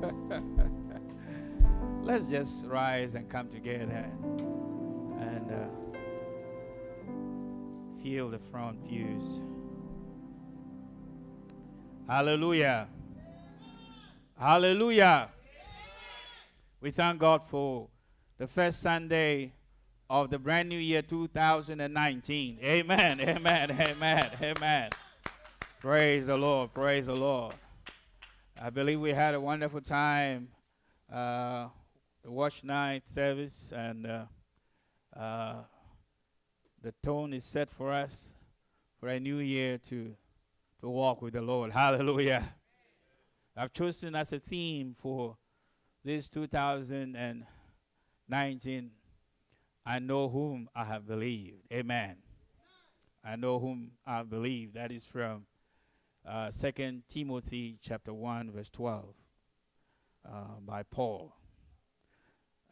Let's just rise and come together and uh, feel the front pews. Hallelujah. Hallelujah. We thank God for the first Sunday of the brand new year 2019. Amen. Amen. Amen. Amen. Praise the Lord. Praise the Lord. I believe we had a wonderful time, uh, the watch night service, and uh, uh, the tone is set for us for a new year to to walk with the Lord. Hallelujah. I've chosen as a theme for this 2019 I know whom I have believed. Amen. I know whom I believe. That is from uh, 2 Timothy chapter 1 verse 12 uh, by Paul.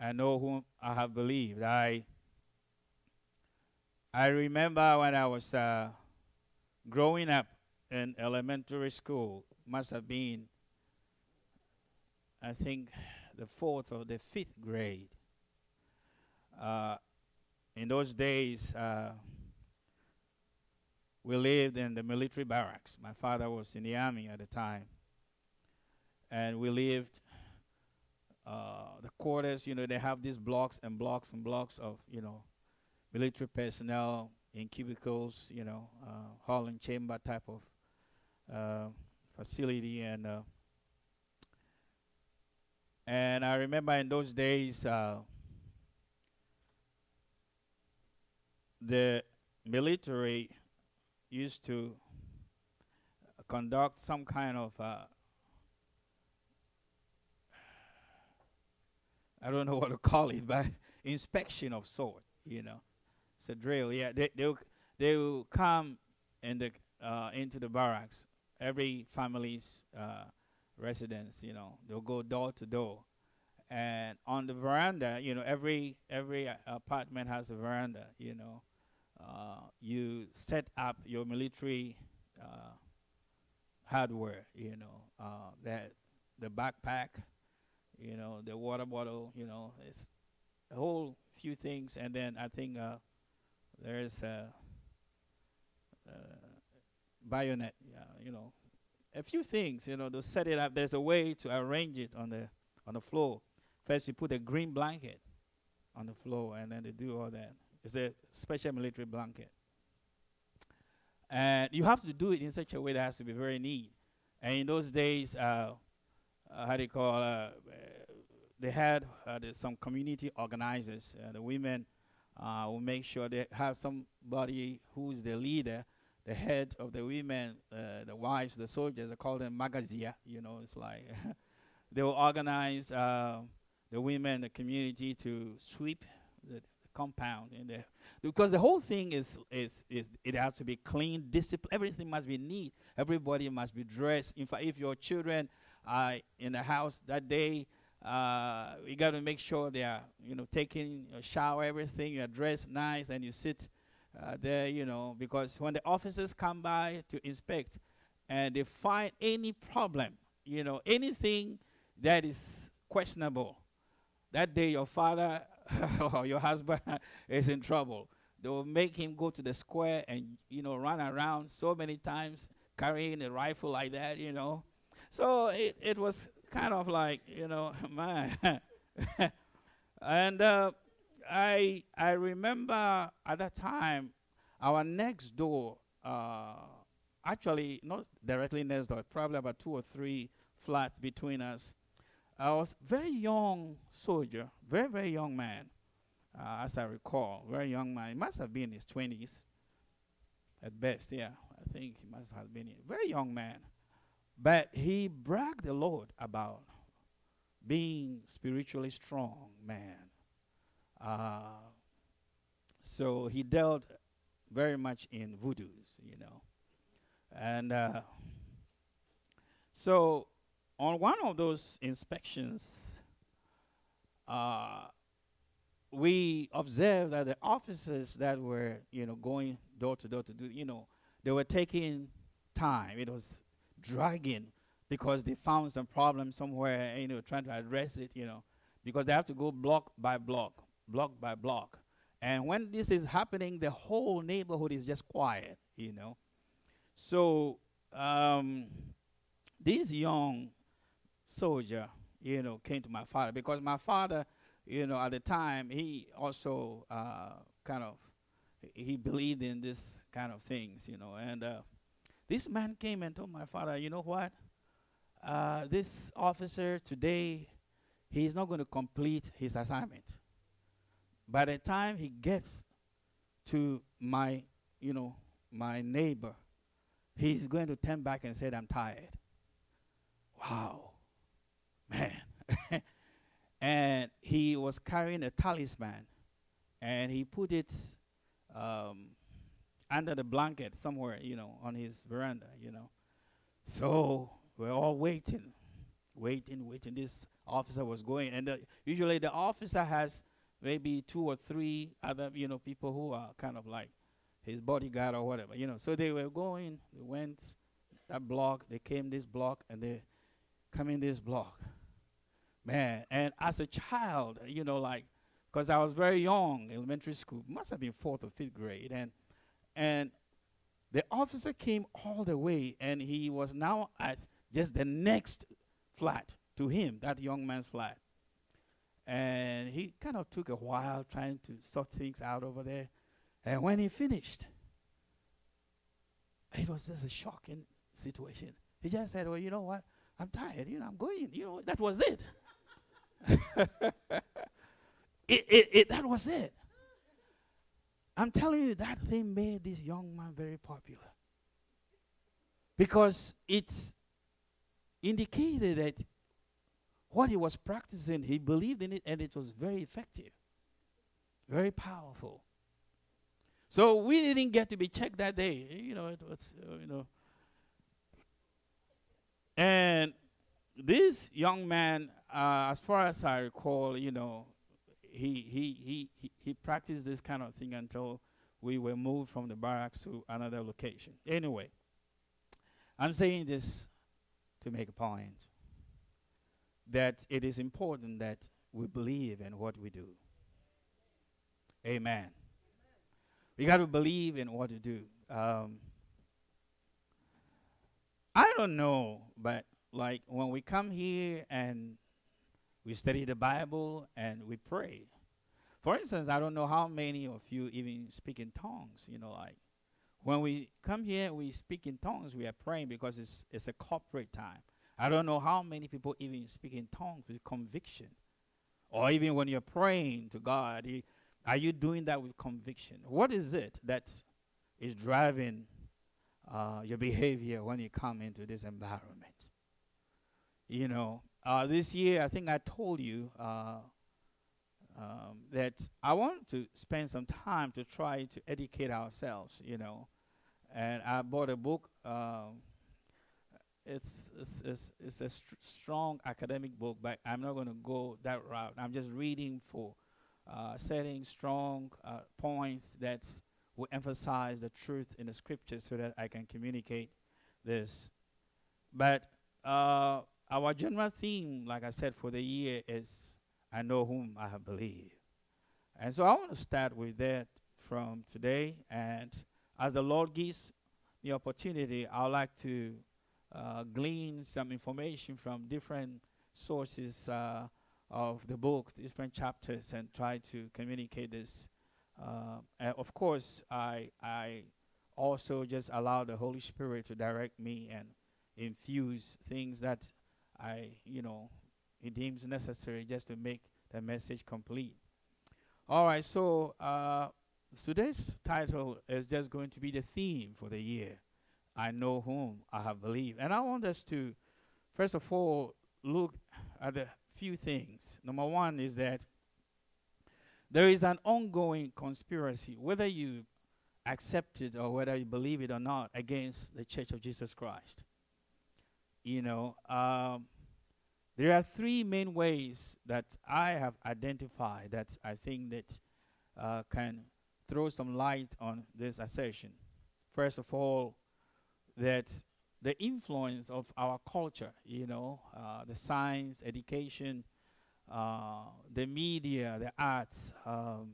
I know whom I have believed. I I remember when I was uh, growing up in elementary school, must have been, I think, the fourth or the fifth grade. Uh, in those days, uh, we lived in the military barracks. My father was in the army at the time. And we lived, uh, the quarters, you know, they have these blocks and blocks and blocks of, you know, military personnel in cubicles, you know, uh, hall and chamber type of uh, facility. And uh, and I remember in those days, uh, the military used to conduct some kind of uh, I don't know what to call it, but inspection of sort, you know. It's a drill. Yeah, they they'll they will come in the uh, into the barracks, every family's uh, residence. You know, they'll go door to door, and on the veranda, you know, every every uh, apartment has a veranda. You know, you set up your military uh, hardware, you know, uh, that the backpack, you know, the water bottle, you know, it's a whole few things, and then I think uh, there's a, a bayonet, you know, a few things, you know, to set it up. There's a way to arrange it on the on the floor. First, you put a green blanket on the floor, and then they do all that. It's a special military blanket. And you have to do it in such a way that has to be very neat. And in those days, uh, uh, how do you call uh, they had uh, some community organizers. Uh, the women uh, will make sure they have somebody who's the leader, the head of the women, the wives, the soldiers. They call them magazia. You know, it's like they will organize the women, the community to sweep the compound in there. Because the whole thing is is is it has to be clean discipline everything must be neat. Everybody must be dressed. In fact if your children are in the house that day uh, you got to make sure they are you know taking a shower everything you're dressed nice and you sit uh, there you know because when the officers come by to inspect and they find any problem you know anything that is questionable that day your father your husband is in trouble. They will make him go to the square and, you know, run around so many times carrying a rifle like that, you know. So it, it was kind of like, you know, man. and uh, I, I remember at that time, our next door, uh, actually, not directly next door, probably about two or three flats between us, I was very young soldier, very, very young man, uh, as I recall, very young man. He must have been in his 20s at best, yeah. I think he must have been a very young man. But he bragged the Lord about being spiritually strong man. Uh, so he dealt very much in voodoos, you know. And uh, so on one of those inspections, uh, we observed that the officers that were, you know, going door to door to do, you know, they were taking time. It was dragging because they found some problem somewhere, you know, trying to address it, you know, because they have to go block by block, block by block. And when this is happening, the whole neighborhood is just quiet, you know. So um, this young soldier, you know, came to my father because my father, you know, at the time he also uh, kind of he believed in this kind of things, you know. And uh, this man came and told my father, you know what? Uh, this officer today, he's not going to complete his assignment. By the time he gets to my, you know, my neighbor, he's going to turn back and say, I'm tired. Wow, man. and he was carrying a talisman, and he put it um, under the blanket somewhere, you know, on his veranda, you know. So we're all waiting, waiting, waiting. This officer was going, and the, usually the officer has maybe two or three other, you know, people who are kind of like his bodyguard or whatever, you know. So they were going, they went that block, they came this block, and they come in this block. Man, and as a child, you know, like, because I was very young, elementary school, must have been fourth or fifth grade, and and the officer came all the way, and he was now at just the next flat to him, that young man's flat. And he kind of took a while trying to sort things out over there. And when he finished, it was just a shocking situation. He just said, Well, you know what? I'm tired. You know, I'm going. You know, that was it. it, it, it, that was it. I'm telling you, that thing made this young man very popular. Because it indicated that what he was practicing, he believed in it and it was very effective, very powerful. So we didn't get to be checked that day. You know, it was, uh, you know. And this young man, uh, as far as I recall, you know, he, he, he, he, practiced this kind of thing until we were moved from the barracks to another location. Anyway, I'm saying this to make a point that it is important that we believe in what we do. Amen. We got to believe in what we do. Um, I don't know, but like when we come here and we study the Bible and we pray. For instance, I don't know how many of you even speak in tongues, you know, like when we come here, we speak in tongues, we are praying because it's, it's a corporate time. I don't know how many people even speak in tongues with conviction. Or even when you're praying to God, you, are you doing that with conviction? What is it that is driving uh, your behavior when you come into this environment? You know, uh, this year, I think I told you uh, um, that I want to spend some time to try to educate ourselves, you know. And I bought a book. Um, it's, it's, it's, it's a st strong academic book, but I'm not going to go that route. I'm just reading for uh, setting strong uh, points that will emphasize the truth in the scriptures so that I can communicate this. But uh, our general theme, like I said, for the year is I know whom I have believed. And so I want to start with that from today. And as the Lord gives the opportunity, I would like to uh, glean some information from different sources uh, of the book, different chapters, and try to communicate this. Uh, of course, I, I also just allow the Holy Spirit to direct me and infuse things that I, you know, he deems necessary just to make the message complete. All right, so uh, today's title is just going to be the theme for the year. I know whom I have believed. And I want us to, first of all, look at a few things. Number one is that there is an ongoing conspiracy, whether you accept it or whether you believe it or not, against the Church of Jesus Christ. You know, um, there are three main ways that I have identified that I think that uh, can throw some light on this assertion. First of all, that the influence of our culture, you know, uh, the science, education, uh, the media, the arts, um,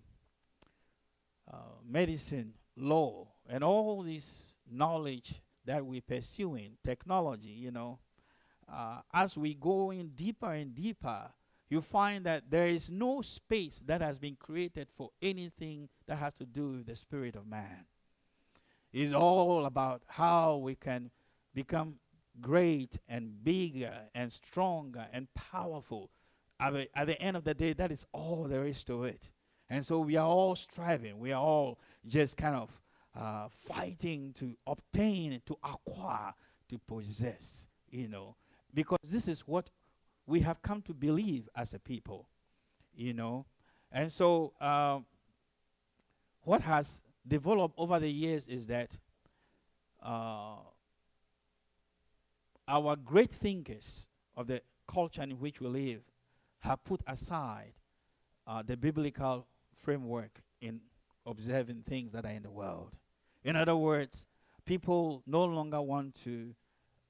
uh, medicine, law, and all this knowledge that we're pursuing, technology, you know, uh, as we go in deeper and deeper, you find that there is no space that has been created for anything that has to do with the spirit of man. It's all about how we can become great and bigger and stronger and powerful. At the, at the end of the day, that is all there is to it. And so we are all striving. We are all just kind of uh, fighting to obtain, to acquire, to possess, you know, because this is what we have come to believe as a people, you know. And so, uh, what has developed over the years is that uh, our great thinkers of the culture in which we live have put aside uh, the biblical framework in observing things that are in the world. In other words, people no longer want to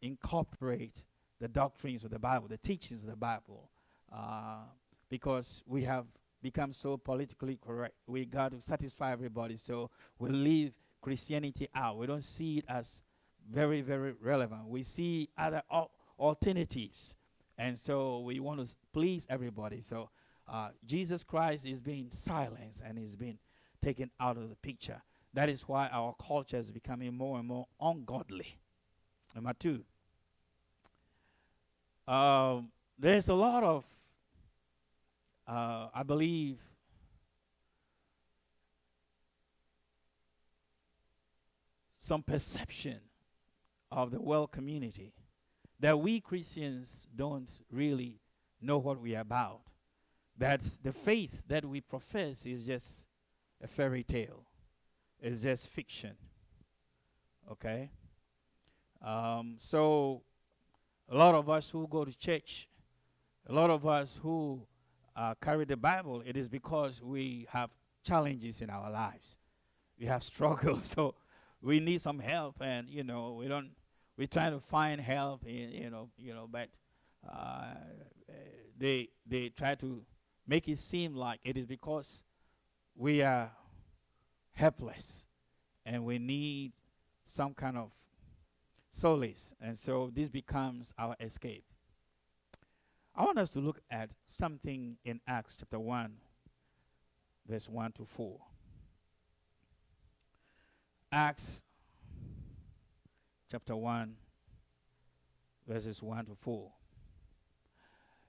incorporate the doctrines of the Bible, the teachings of the Bible, uh, because we have become so politically correct. We got to satisfy everybody, so we leave Christianity out. We don't see it as very, very relevant. We see other al- alternatives, and so we want to please everybody. So uh, Jesus Christ is being silenced and is being taken out of the picture. That is why our culture is becoming more and more ungodly. Number two, um, there's a lot of, uh, I believe, some perception of the world community that we Christians don't really know what we are about. That the faith that we profess is just a fairy tale, it's just fiction. Okay? Um, so, a lot of us who go to church, a lot of us who uh, carry the Bible, it is because we have challenges in our lives. We have struggles. So, we need some help, and, you know, we don't we're trying to find help in you know you know but uh, they they try to make it seem like it is because we are helpless and we need some kind of solace and so this becomes our escape i want us to look at something in acts chapter 1 verse 1 to 4 acts chapter 1, verses 1 to 4.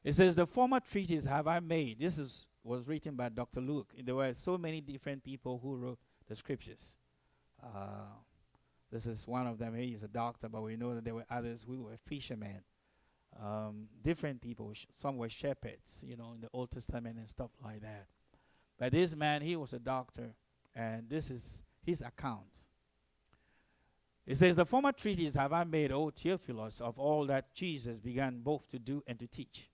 It says, The former treatise have I made. This is, was written by Dr. Luke. There were so many different people who wrote the scriptures. Uh, this is one of them. He is a doctor, but we know that there were others who were fishermen. Um, different people. Some were shepherds, you know, in the Old Testament and stuff like that. But this man, he was a doctor, and this is his account. It says, The former treatise have I made, O Theophilus, of all that Jesus began both to do and to teach,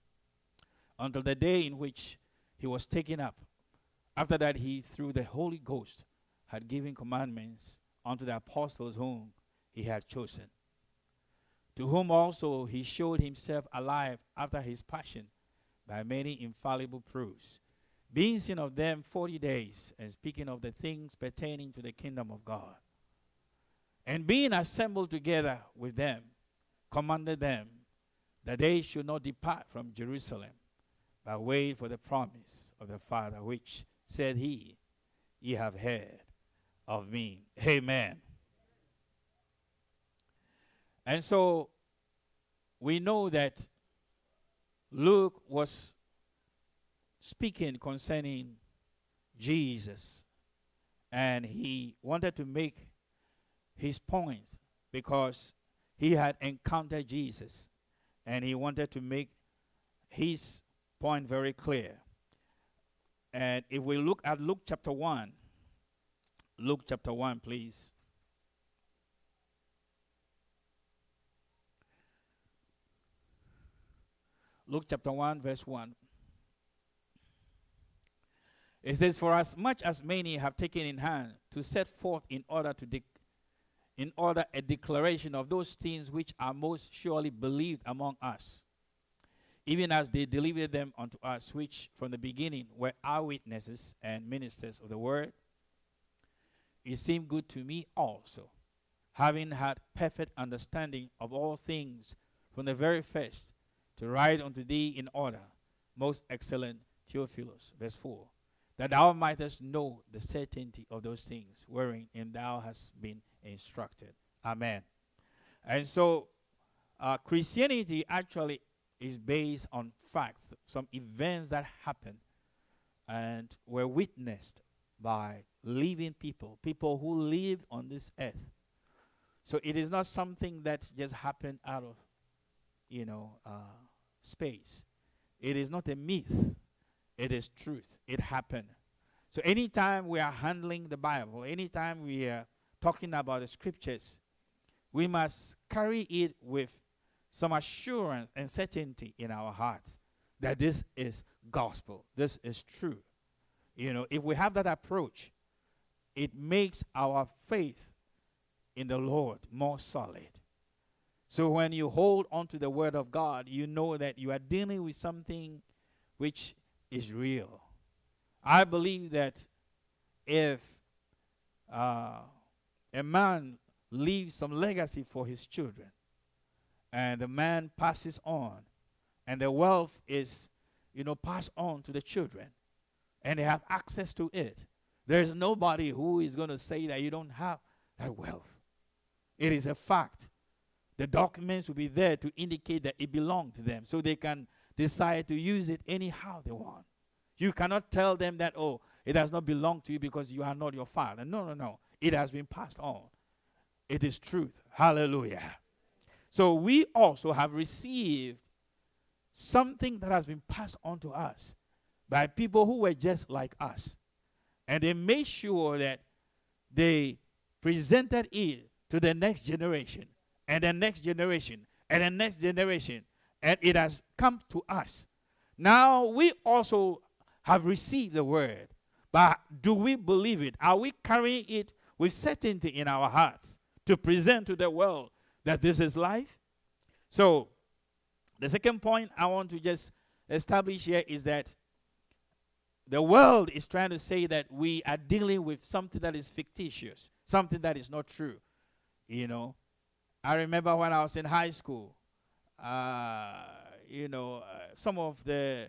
until the day in which he was taken up. After that, he, through the Holy Ghost, had given commandments unto the apostles whom he had chosen, to whom also he showed himself alive after his passion by many infallible proofs, being seen of them forty days, and speaking of the things pertaining to the kingdom of God. And being assembled together with them, commanded them that they should not depart from Jerusalem, but wait for the promise of the Father, which said he, Ye have heard of me. Amen. And so we know that Luke was speaking concerning Jesus, and he wanted to make his point because he had encountered Jesus and he wanted to make his point very clear. And if we look at Luke chapter 1, Luke chapter 1, please. Luke chapter 1, verse 1. It says, For as much as many have taken in hand to set forth in order to in order a declaration of those things which are most surely believed among us, even as they delivered them unto us, which from the beginning were our witnesses and ministers of the word. It seemed good to me also, having had perfect understanding of all things from the very first, to write unto thee in order, most excellent Theophilus. Verse 4 that thou mightest know the certainty of those things wherein thou hast been instructed. Amen. And so, uh, Christianity actually is based on facts, some events that happened and were witnessed by living people, people who live on this earth. So it is not something that just happened out of, you know, uh, space. It is not a myth. It is truth. It happened. So anytime we are handling the Bible, anytime we are talking about the scriptures, we must carry it with some assurance and certainty in our hearts that this is gospel. This is true. You know, if we have that approach, it makes our faith in the Lord more solid. So when you hold on to the word of God, you know that you are dealing with something which is real. I believe that if uh, a man leaves some legacy for his children, and the man passes on, and the wealth is, you know, passed on to the children, and they have access to it, there's nobody who is going to say that you don't have that wealth. It is a fact. The documents will be there to indicate that it belonged to them so they can decide to use it anyhow they want. You cannot tell them that, oh, it does not belong to you because you are not your father. No, no, no. It has been passed on. It is truth. Hallelujah. So we also have received something that has been passed on to us by people who were just like us. And they made sure that they presented it to the next generation and the next generation and the next generation. And it has come to us. Now we also have received the word, but do we believe it? Are we carrying it with certainty in our hearts to present to the world that this is life? So, the second point I want to just establish here is that the world is trying to say that we are dealing with something that is fictitious, something that is not true. You know, I remember when I was in high school, uh, you know, uh, some of the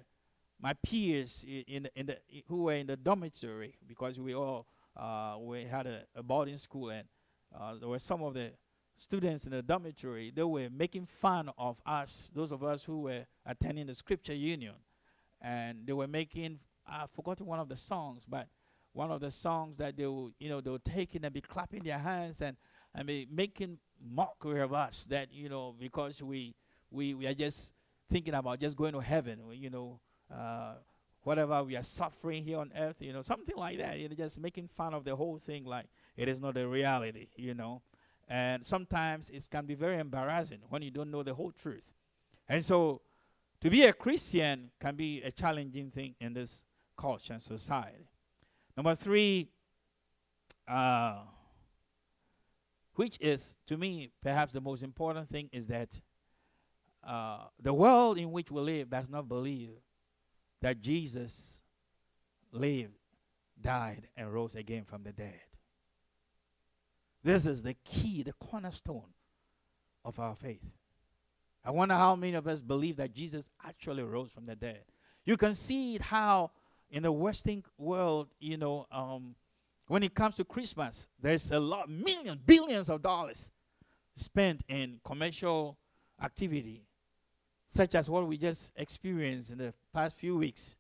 my peers in, in the who were in the dormitory because we all uh, we had a, a, boarding school and uh, there were some of the students in the dormitory they were making fun of us those of us who were attending the scripture union and they were making I forgot one of the songs but one of the songs that they would you know they would take it and be clapping their hands and and be making mockery of us that you know because we we we are just thinking about just going to heaven you know uh, whatever we are suffering here on earth, you know, something like that. You know, just making fun of the whole thing like it is not a reality, you know. And sometimes it can be very embarrassing when you don't know the whole truth. And so to be a Christian can be a challenging thing in this culture and society. Number three, uh, which is to me perhaps the most important thing, is that uh, the world in which we live does not believe that Jesus lived, died, and rose again from the dead. This is the key, the cornerstone of our faith. I wonder how many of us believe that Jesus actually rose from the dead. You can see how in the Western world, you know, um, when it comes to Christmas, there's a lot, millions, billions of dollars spent in commercial activity such as what we just experienced in the past few weeks.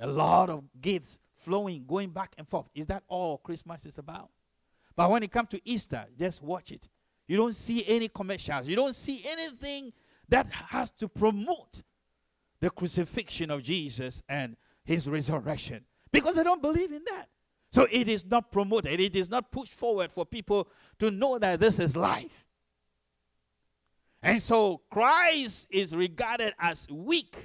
A lot of gifts flowing, going back and forth. Is that all Christmas is about? But when it comes to Easter, just watch it. You don't see any commercials. You don't see anything that has to promote the crucifixion of Jesus and his resurrection because they don't believe in that. So it is not promoted, it is not pushed forward for people to know that this is life. And so Christ is regarded as weak.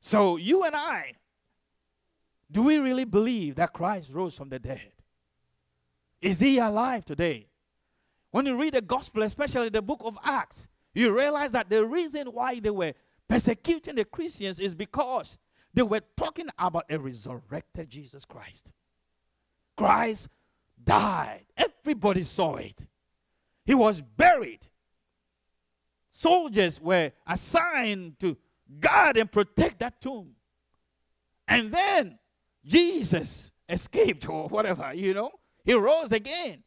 So you and I, do we really believe that Christ rose from the dead? Is he alive today? When you read the gospel, especially the book of Acts, you realize that the reason why they were persecuting the Christians is because they were talking about a resurrected Jesus Christ. Christ died. Everybody saw it. He was buried. Soldiers were assigned to guard and protect that tomb. And then Jesus escaped or whatever, you know. He rose again.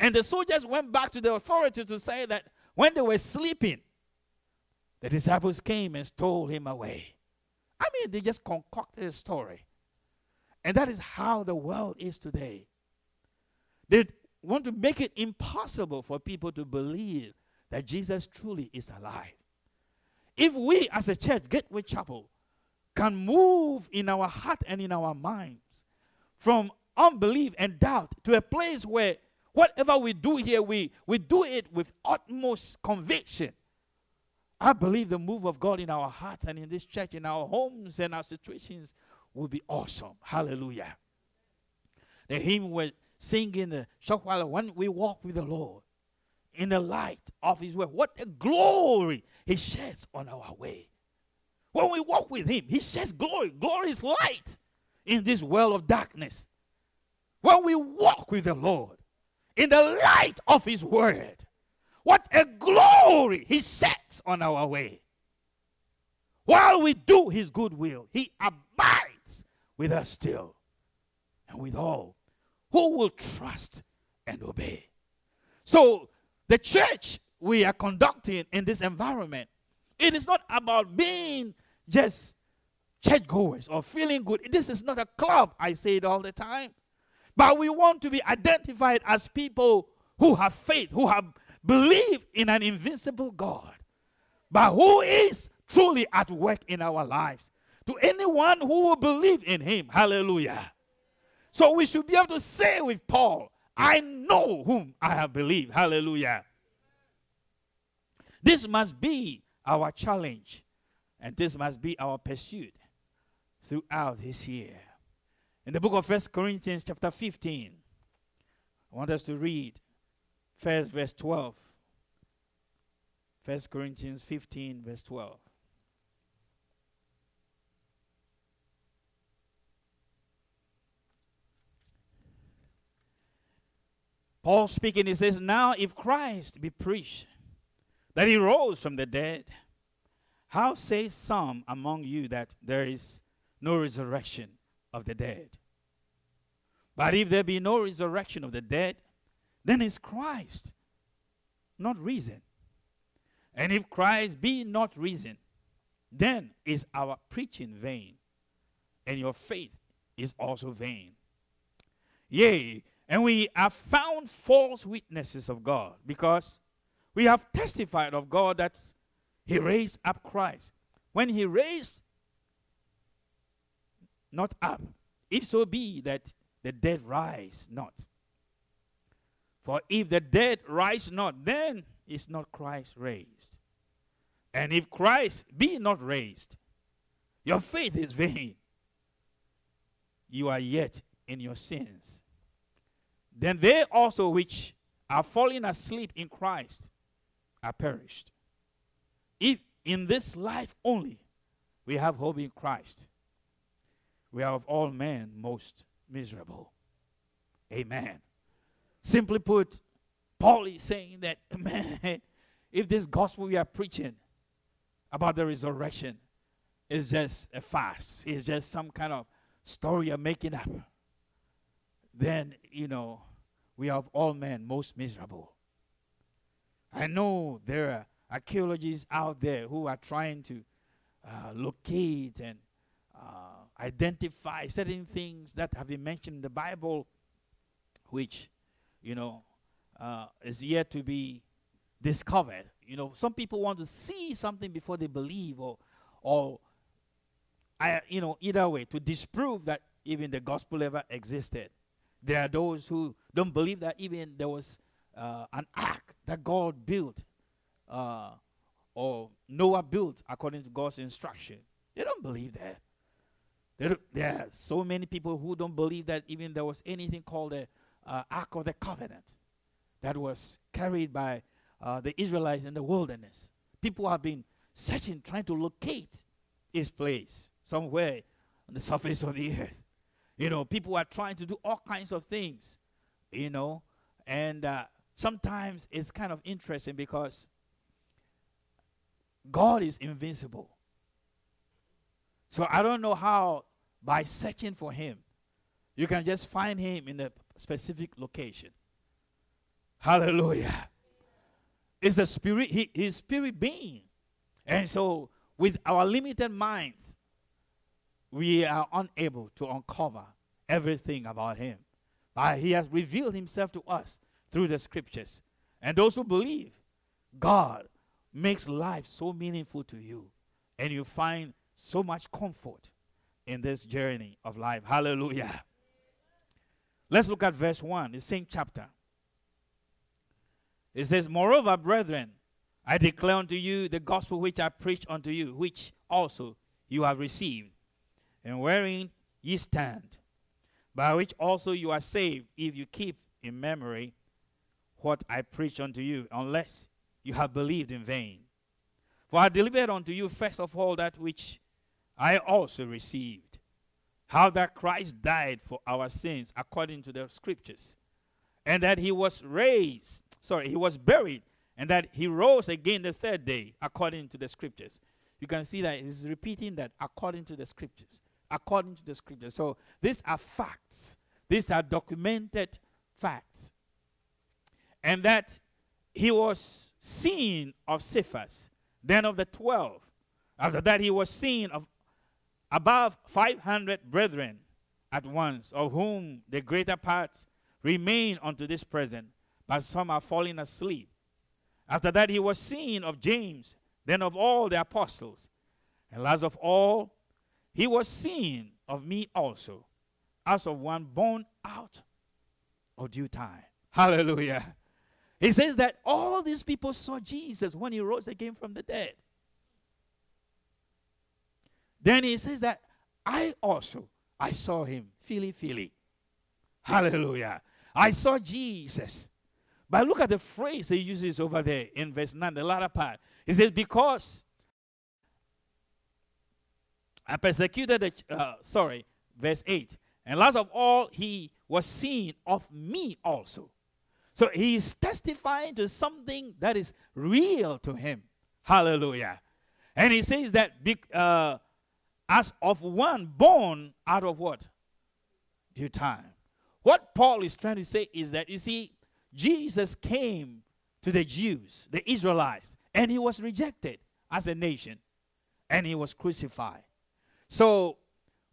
And the soldiers went back to the authority to say that when they were sleeping, the disciples came and stole him away. I mean, they just concocted a story. And that is how the world is today. They want to make it impossible for people to believe that Jesus truly is alive. If we as a church, Gateway Chapel, can move in our heart and in our minds from unbelief and doubt to a place where whatever we do here, we, we do it with utmost conviction. I believe the move of God in our hearts and in this church, in our homes and our situations will be awesome. Hallelujah. The hymn we're singing the short while when we walk with the Lord in the light of his word. What a glory he sheds on our way. When we walk with him, he sheds glory. Glory is light in this world of darkness. When we walk with the Lord in the light of his word, what a glory he sets on our way. While we do his good will, he abides with us still and with all who will trust and obey. So, the church we are conducting in this environment, it is not about being just churchgoers or feeling good. This is not a club, I say it all the time. But we want to be identified as people who have faith, who have believed in an invincible God, but who is truly at work in our lives. To anyone who will believe in him. Hallelujah. So we should be able to say with Paul, I know whom I have believed. Hallelujah. This must be our challenge, and this must be our pursuit throughout this year. In the book of First Corinthians, chapter 15, I want us to read first verse 12. First Corinthians 15, verse 12. Paul speaking, he says, Now if Christ be preached that he rose from the dead, how say some among you that there is no resurrection of the dead? But if there be no resurrection of the dead, then is Christ not reason. And if Christ be not reason, then is our preaching vain, and your faith is also vain. Yea, and we have found false witnesses of God because we have testified of God that He raised up Christ. When He raised not up, if so be that the dead rise not. For if the dead rise not, then is not Christ raised. And if Christ be not raised, your faith is vain. You are yet in your sins. Then they also which are falling asleep in Christ are perished. If in this life only we have hope in Christ, we are of all men most miserable. Amen. Simply put, Paul is saying that, man, if this gospel we are preaching about the resurrection is just a farce, it's just some kind of story you're making up, then, you know, we are of all men most miserable. I know there are archaeologists out there who are trying to uh, locate and uh, identify certain things that have been mentioned in the Bible, which, you know, uh, is yet to be discovered. You know, some people want to see something before they believe, or, or, I, you know, either way to disprove that even the gospel ever existed. There are those who don't believe that even there was uh, an ark that God built uh, or Noah built according to God's instruction. They don't believe that. There, there are so many people who don't believe that even there was anything called a, uh, Ark of the Covenant that was carried by uh, the Israelites in the wilderness. People have been searching, trying to locate its place somewhere on the surface of the earth. You know, people are trying to do all kinds of things, you know, and uh, sometimes it's kind of interesting because God is invincible. So I don't know how by searching for him you can just find him in a specific location. Hallelujah. It's a spirit, he is spirit being. And so with our limited minds, we are unable to uncover everything about him. But he has revealed himself to us through the scriptures. And those who believe, God makes life so meaningful to you. And you find so much comfort in this journey of life. Hallelujah. Let's look at verse 1, the same chapter. It says, Moreover, brethren, I declare unto you the gospel which I preach unto you, which also you have received, and wherein ye stand, by which also you are saved, if you keep in memory what I preach unto you, unless you have believed in vain. For I delivered unto you first of all that which I also received, how that Christ died for our sins according to the scriptures, and that he was raised, sorry, he was buried, and that he rose again the third day according to the scriptures. You can see that he's repeating that according to the scriptures. According to the scriptures. So these are facts. These are documented facts. And that he was seen of Cephas, then of the twelve. After that, he was seen of above 500 brethren at once, of whom the greater part remain unto this present, but some are falling asleep. After that, he was seen of James, then of all the apostles. And last of all, he was seen of me also, as of one born out of due time. Hallelujah. He says that all these people saw Jesus when he rose again from the dead. Then he says that I also I saw him, Philly, Philly. Hallelujah. I saw Jesus. But look at the phrase he uses over there in verse 9, the latter part. He says, Because I persecuted the, uh, sorry, verse 8. And last of all, he was seen of me also. So he is testifying to something that is real to him. Hallelujah. And he says that uh, as of one born out of what? Due time. What Paul is trying to say is that, you see, Jesus came to the Jews, the Israelites, and he was rejected as a nation, and he was crucified. So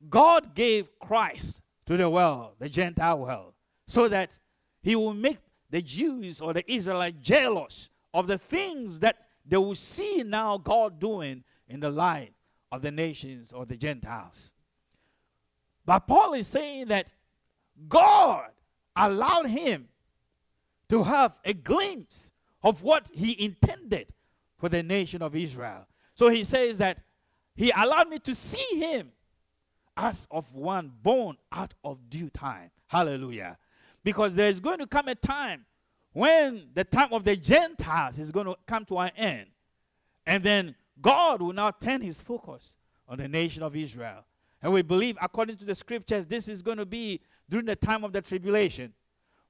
God gave Christ to the world, the Gentile world, so that he will make the Jews or the Israelites jealous of the things that they will see now God doing in the life of the nations or the Gentiles. But Paul is saying that God allowed him to have a glimpse of what he intended for the nation of Israel. So he says that he allowed me to see him as of one born out of due time. Hallelujah. Because there is going to come a time when the time of the Gentiles is going to come to an end. And then God will now turn his focus on the nation of Israel. And we believe, according to the scriptures, this is going to be during the time of the tribulation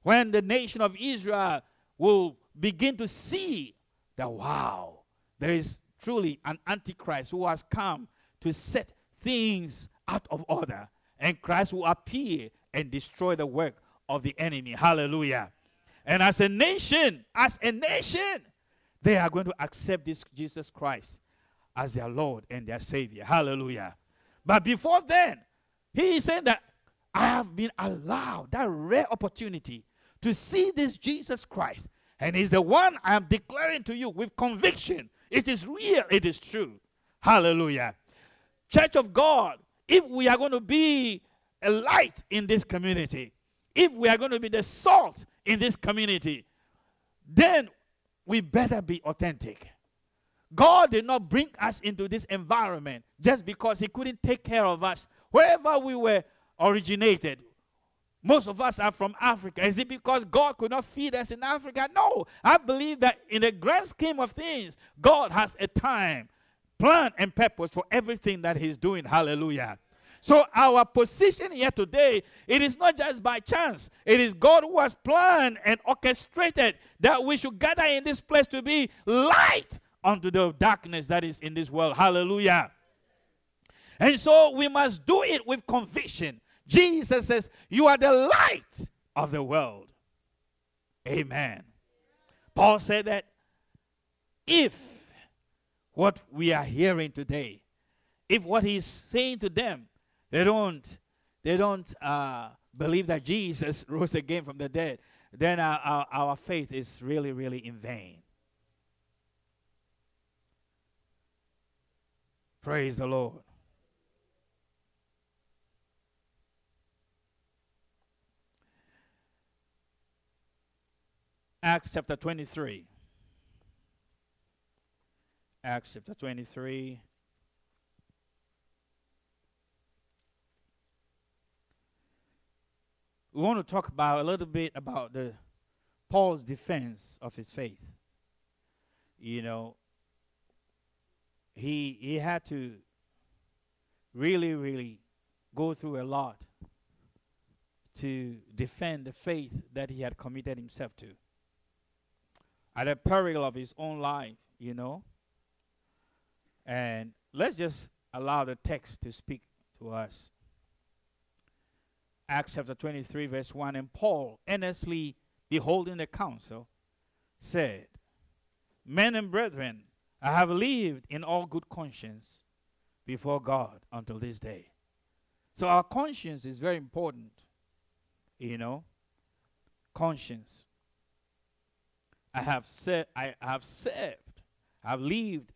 when the nation of Israel will begin to see that, wow, there is truly an antichrist who has come to set things out of order. And Christ will appear and destroy the work of the enemy. Hallelujah. And as a nation, as a nation, they are going to accept this Jesus Christ as their Lord and their Savior. Hallelujah. But before then, he is saying that I have been allowed that rare opportunity to see this Jesus Christ. And he's the one I am declaring to you with conviction. It is real, it is true. Hallelujah. Church of God, if we are going to be a light in this community, if we are going to be the salt in this community, then we better be authentic. God did not bring us into this environment just because He couldn't take care of us. Wherever we were originated, Most of us are from Africa. Is it because God could not feed us in Africa? No. I believe that in the grand scheme of things, God has a time, plan, and purpose for everything that He's doing. Hallelujah. So our position here today, it is not just by chance. It is God who has planned and orchestrated that we should gather in this place to be light unto the darkness that is in this world. Hallelujah. And so we must do it with conviction. Jesus says, You are the light of the world. Amen. Paul said that if what we are hearing today, if what he's saying to them they don't, they don't uh, believe that Jesus rose again from the dead, then our, our, our faith is really, really in vain. Praise the Lord. Acts chapter 23. Acts chapter 23. we want to talk about a little bit about the Paul's defense of his faith. You know, he he had to really, really go through a lot to defend the faith that he had committed himself to. At the peril of his own life, you know. And let's just allow the text to speak to us. Acts chapter 23, verse 1. And Paul, earnestly beholding the council, said, Men and brethren, I have lived in all good conscience before God until this day. So our conscience is very important. You know, conscience. I have said I have served, I've lived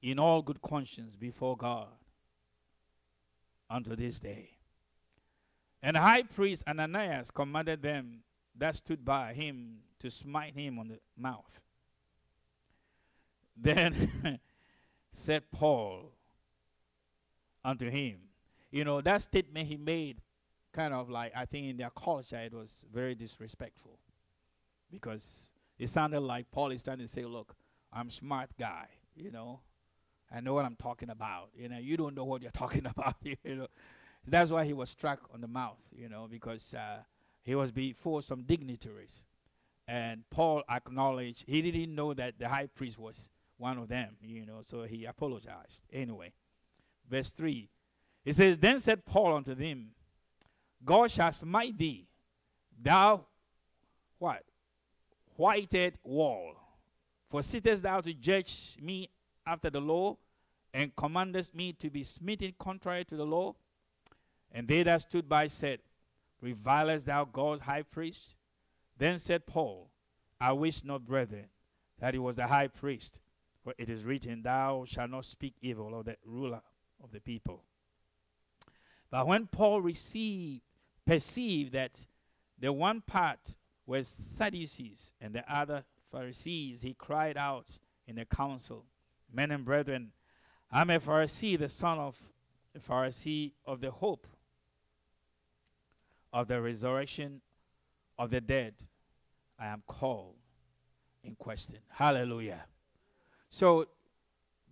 in all good conscience before God until this day. And high priest Ananias commanded them that stood by him to smite him on the mouth. Then said Paul unto him, you know, that statement he made, kind of like, I think in their culture, it was very disrespectful. Because it sounded like Paul is trying to say, look, I'm smart guy, you know. I know what I'm talking about. You know, you don't know what you're talking about, you know. That's why he was struck on the mouth, you know, because uh, he was before some dignitaries. And Paul acknowledged he didn't know that the high priest was one of them, you know, so he apologized. Anyway, verse 3 it says, Then said Paul unto them, God shall smite thee, thou what? Whited wall. For sittest thou to judge me after the law, and commandest me to be smitten contrary to the law? And they that stood by said, Revilest thou God's high priest? Then said Paul, I wish not, brethren, that he was a high priest, for it is written, Thou shalt not speak evil of the ruler of the people. But when Paul received, perceived that the one part was Sadducees and the other Pharisees, he cried out in the council, Men and brethren, I'm a Pharisee, the son of a Pharisee of the hope of the resurrection of the dead, I am called in question. Hallelujah. So,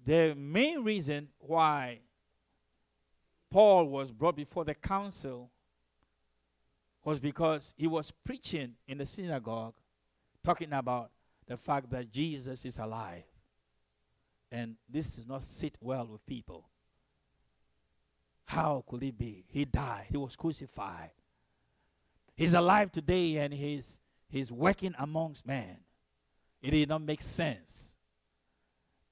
the main reason why Paul was brought before the council was because he was preaching in the synagogue, talking about the fact that Jesus is alive. And this does not sit well with people. How could it be? He died, he was crucified. He's alive today and he's, he's working amongst men. It did not make sense.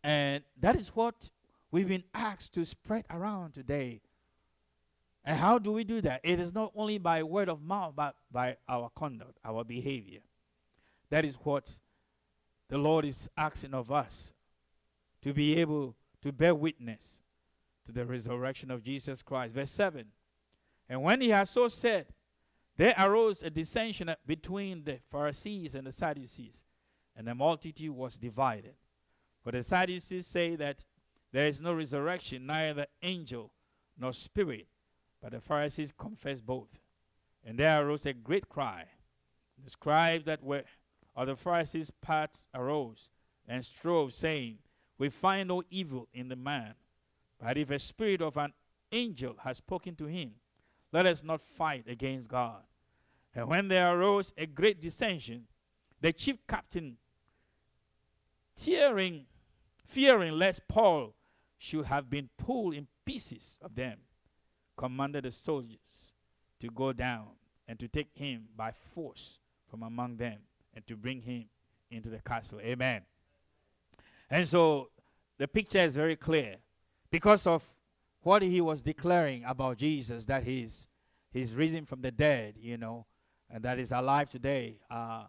And that is what we've been asked to spread around today. And how do we do that? It is not only by word of mouth, but by our conduct, our behavior. That is what the Lord is asking of us to be able to bear witness to the resurrection of Jesus Christ. Verse 7 And when he had so said, there arose a dissension between the Pharisees and the Sadducees, and the multitude was divided. For the Sadducees say that there is no resurrection, neither angel nor spirit, but the Pharisees confess both. And there arose a great cry. The scribes that were of the Pharisees' parts arose and strove, saying, We find no evil in the man. But if a spirit of an angel has spoken to him, let us not fight against God. And when there arose a great dissension, the chief captain, tearing, fearing lest Paul should have been pulled in pieces of them, commanded the soldiers to go down and to take him by force from among them and to bring him into the castle. Amen. And so the picture is very clear because of what he was declaring about Jesus that he's he's risen from the dead, you know, and that is alive today. Uh,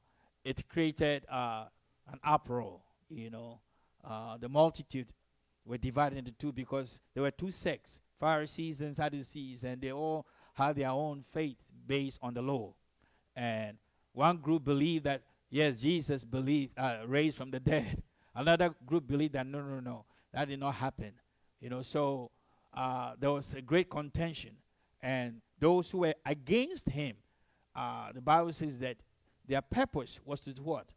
it created uh, an uproar, you know. Uh, the multitude were divided into two because there were two sects, Pharisees and Sadducees, and they all had their own faith based on the law. And one group believed that yes, Jesus believed uh, raised from the dead. Another group believed that no, no, no, that did not happen. You know, so uh, there was a great contention, and those who were against him, uh, the Bible says that their purpose was to do what?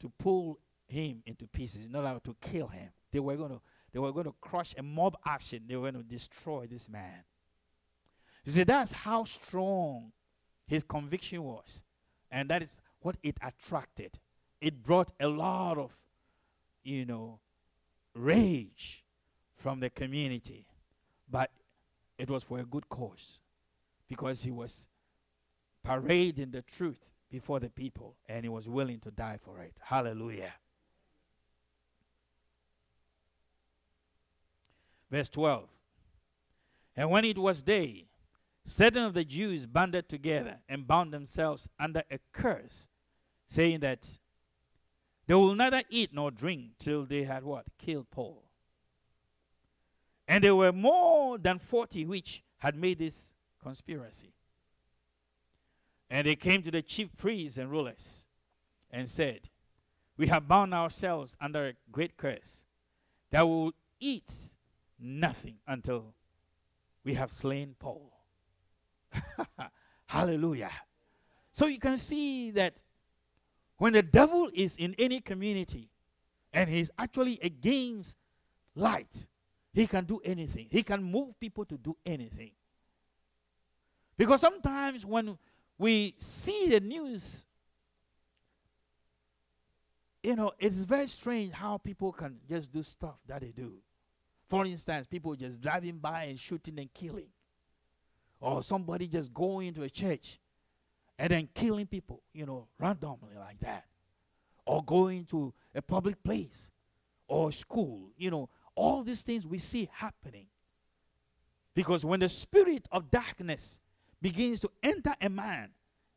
To pull him into pieces, in order to kill him. They were going to they were going to crush a mob action. They were going to destroy this man. You see, that's how strong his conviction was. And that is what it attracted. It brought a lot of, you know, rage from the community. But it was for a good cause because he was parading the truth before the people and he was willing to die for it. Hallelujah. Verse 12. And when it was day, certain of the Jews banded together and bound themselves under a curse, saying that they will neither eat nor drink till they had what? Killed Paul. And there were more than 40 which had made this conspiracy. And they came to the chief priests and rulers and said, We have bound ourselves under a great curse that we will eat nothing until we have slain Paul. Hallelujah. So you can see that when the devil is in any community and he's actually against light, he can do anything. He can move people to do anything. Because sometimes when we see the news, you know, it's very strange how people can just do stuff that they do. For instance, people just driving by and shooting and killing. Or oh. somebody just going to a church and then killing people, you know, randomly like that. Or going to a public place or school, you know, all these things we see happening. Because when the spirit of darkness begins to enter a man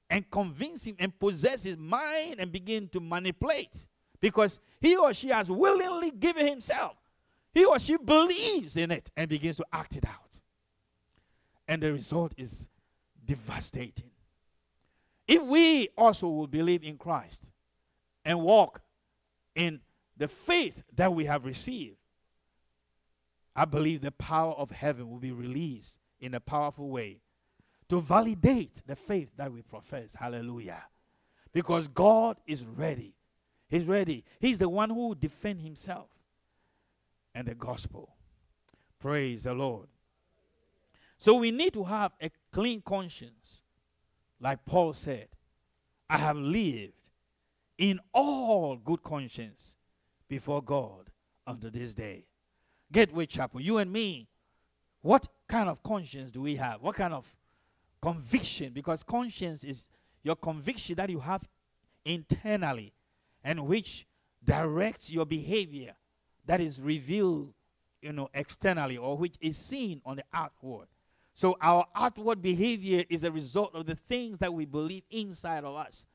and convince him and possess his mind and begin to manipulate, because he or she has willingly given himself he or she believes in it and begins to act it out. And the result is devastating. If we also will believe in Christ and walk in the faith that we have received, I believe the power of heaven will be released in a powerful way to validate the faith that we profess. Hallelujah. Because God is ready. He's ready. He's the one who will defend himself and the gospel. Praise the Lord. So we need to have a clean conscience. Like Paul said, I have lived in all good conscience before God unto this day. Gateway Chapel, you and me, what kind of conscience do we have? What kind of conviction? Because conscience is your conviction that you have internally and which directs your behavior that is revealed, you know, externally or which is seen on the outward. So our outward behavior is a result of the things that we believe inside of us.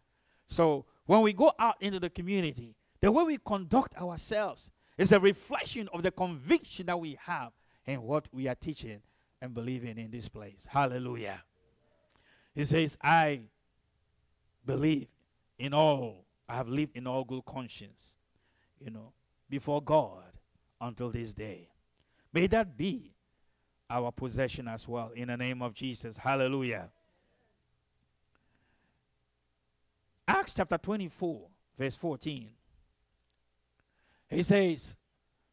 So when we go out into the community, the way we conduct ourselves is a reflection of the conviction that we have in what we are teaching and believing in this place. Hallelujah. He says, I believe in all, I have lived in all good conscience. You know, before God until this day. May that be our possession as well in the name of Jesus. Hallelujah. Acts chapter 24, verse 14. He says,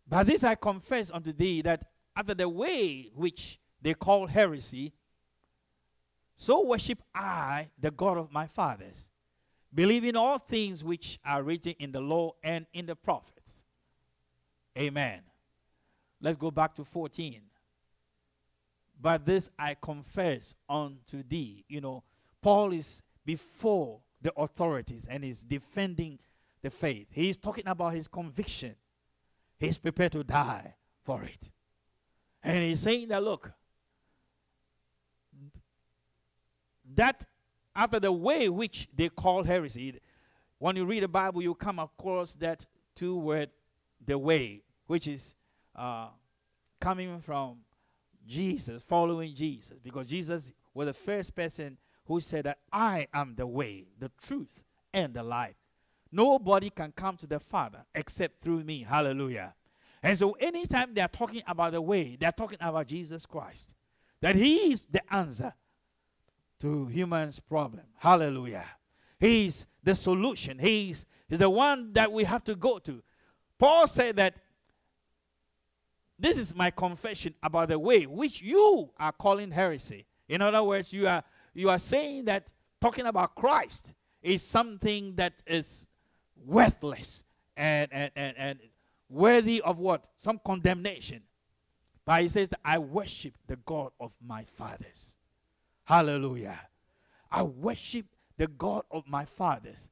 By this I confess unto thee that after the way which they call heresy, so worship I the God of my fathers, believing all things which are written in the law and in the prophets. Amen. Let's go back to 14. But this I confess unto thee. You know, Paul is before the authorities and is defending the faith. He's talking about his conviction. He's prepared to die for it. And he's saying that, look, that after the way which they call heresy, when you read the Bible, you come across that two word, the way, which is uh, coming from Jesus, following Jesus, because Jesus was the first person who said that I am the way, the truth, and the life. Nobody can come to the Father except through me. Hallelujah. And so, anytime they are talking about the way, they are talking about Jesus Christ. That He is the answer to humans' problem. Hallelujah. He's the solution. He's, he's the one that we have to go to. Paul said that this is my confession about the way which you are calling heresy. In other words, you are you are saying that talking about Christ is something that is worthless and and and, and worthy of what? Some condemnation. But he says that I worship the God of my fathers. Hallelujah. I worship the God of my fathers.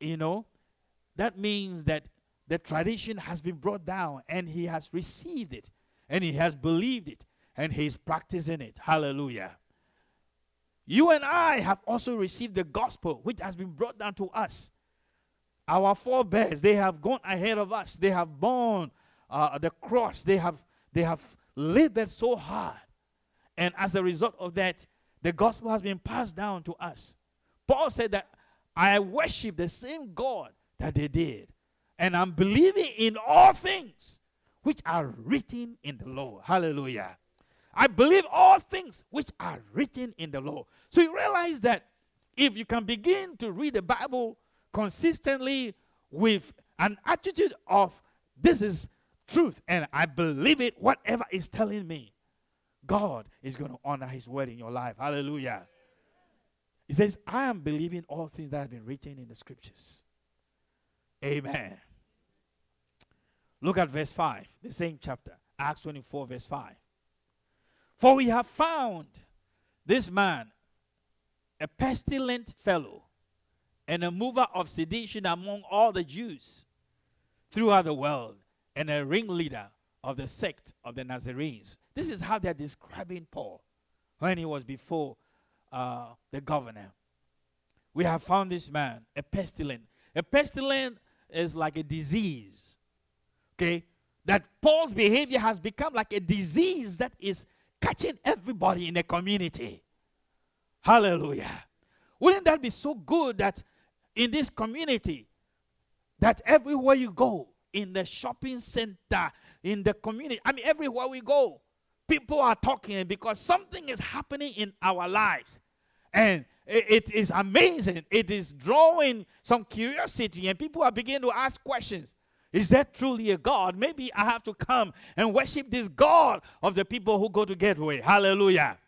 You know, that means that the tradition has been brought down and he has received it and he has believed it and he's practicing it. Hallelujah. You and I have also received the gospel which has been brought down to us. Our forebears, they have gone ahead of us. They have borne uh, the cross. They have, they have labored so hard. And as a result of that, the gospel has been passed down to us. Paul said that I worship the same God that they did. And I'm believing in all things which are written in the law. Hallelujah. I believe all things which are written in the law. So you realize that if you can begin to read the Bible consistently with an attitude of this is truth and I believe it, whatever is telling me, God is going to honor his word in your life. Hallelujah. He says, I am believing all things that have been written in the scriptures. Amen. Look at verse 5, the same chapter, Acts 24, verse 5. For we have found this man, a pestilent fellow, and a mover of sedition among all the Jews throughout the world, and a ringleader of the sect of the Nazarenes. This is how they're describing Paul when he was before uh, the governor. We have found this man, a pestilent. A pestilent is like a disease. Okay? That Paul's behavior has become like a disease that is catching everybody in the community. Hallelujah. Wouldn't that be so good that in this community, that everywhere you go, in the shopping center, in the community. I mean, everywhere we go, people are talking because something is happening in our lives. And it is amazing. It is drawing some curiosity, and people are beginning to ask questions. Is that truly a God? Maybe I have to come and worship this God of the people who go to Gateway. Hallelujah.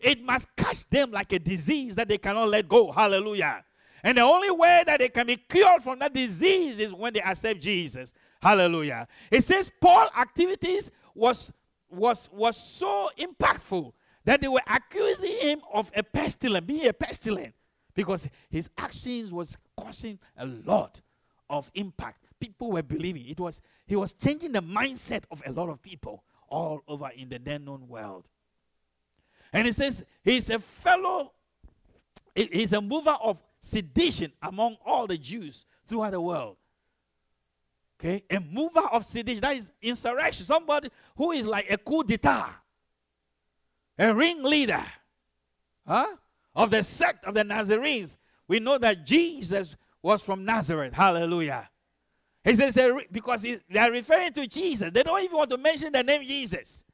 It must catch them like a disease that they cannot let go. Hallelujah. And the only way that they can be cured from that disease is when they accept Jesus. Hallelujah. It says Paul activities was was was so impactful that they were accusing him of a pestilence, being a pestilence, because his actions was causing a lot of impact. People were believing it was he was changing the mindset of a lot of people all over in the then known world. And he says he's a fellow, he's a mover of sedition among all the Jews throughout the world. Okay, a mover of sedition, that is insurrection, somebody who is like a coup d'etat, a ringleader huh, of the sect of the Nazarenes. We know that Jesus was from Nazareth. Hallelujah. He says, because they are referring to Jesus. They don't even want to mention the name Jesus.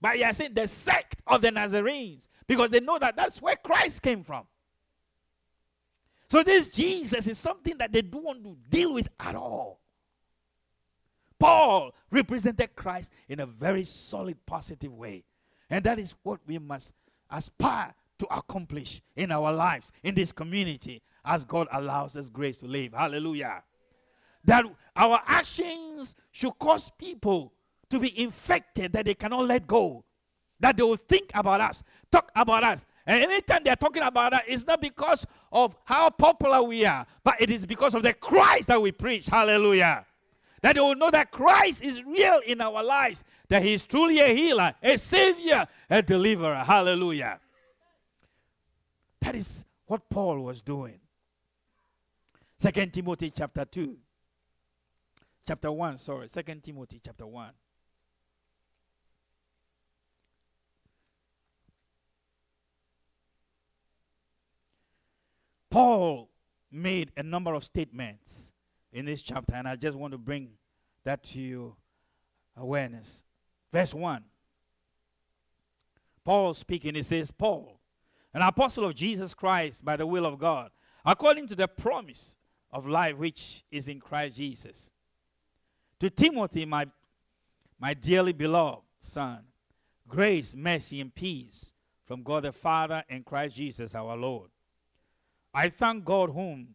But they are saying the sect of the Nazarenes because they know that that's where Christ came from. So this Jesus is something that they don't want to deal with at all. Paul represented Christ in a very solid, positive way. And that is what we must aspire to accomplish in our lives, in this community, as God allows us grace to live. Hallelujah. That our actions should cause people to be infected that they cannot let go. That they will think about us, talk about us. And anytime they're talking about us, it's not because of how popular we are, but it is because of the Christ that we preach. Hallelujah. That they will know that Christ is real in our lives, that He is truly a healer, a savior, a deliverer. Hallelujah. That is what Paul was doing. Second Timothy chapter 2. Chapter 1, sorry. Second Timothy chapter 1. Paul made a number of statements in this chapter, and I just want to bring that to your awareness. Verse 1. Paul speaking, he says, Paul, an apostle of Jesus Christ by the will of God, according to the promise of life which is in Christ Jesus. To Timothy, my, my dearly beloved son, grace, mercy, and peace from God the Father and Christ Jesus our Lord. I thank God whom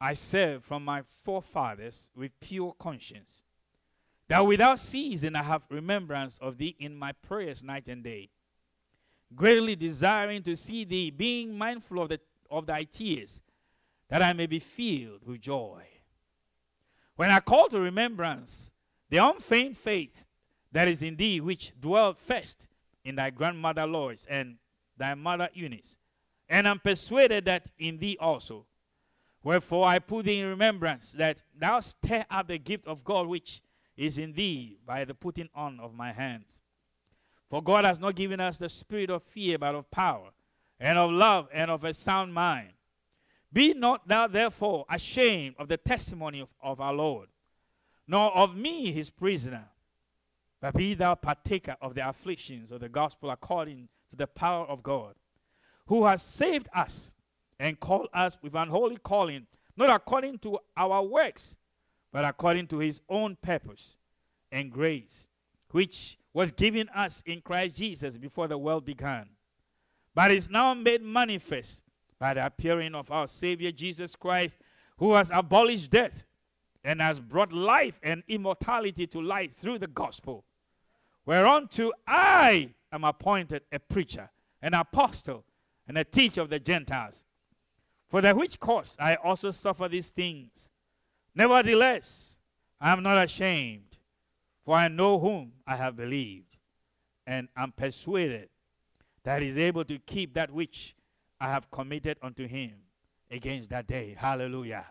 I serve from my forefathers with pure conscience, that without ceasing I have remembrance of thee in my prayers night and day, greatly desiring to see thee, being mindful of, the, of thy tears, that I may be filled with joy. When I call to remembrance the unfeigned faith that is in thee, which dwelt first in thy grandmother Lois and thy mother Eunice, and am persuaded that in thee also Wherefore I put thee in remembrance that thou stir up the gift of God which is in thee by the putting on of my hands. For God has not given us the spirit of fear, but of power, and of love, and of a sound mind. Be not thou therefore ashamed of the testimony of, of our Lord, nor of me his prisoner, but be thou partaker of the afflictions of the gospel according to the power of God, who has saved us and called us with an holy calling, not according to our works, but according to his own purpose and grace, which was given us in Christ Jesus before the world began, but is now made manifest by the appearing of our Savior Jesus Christ, who has abolished death and has brought life and immortality to light through the gospel, whereunto I am appointed a preacher, an apostle, and a teacher of the Gentiles for the which cause I also suffer these things. Nevertheless, I am not ashamed, for I know whom I have believed, and am persuaded that he is able to keep that which I have committed unto him against that day. Hallelujah.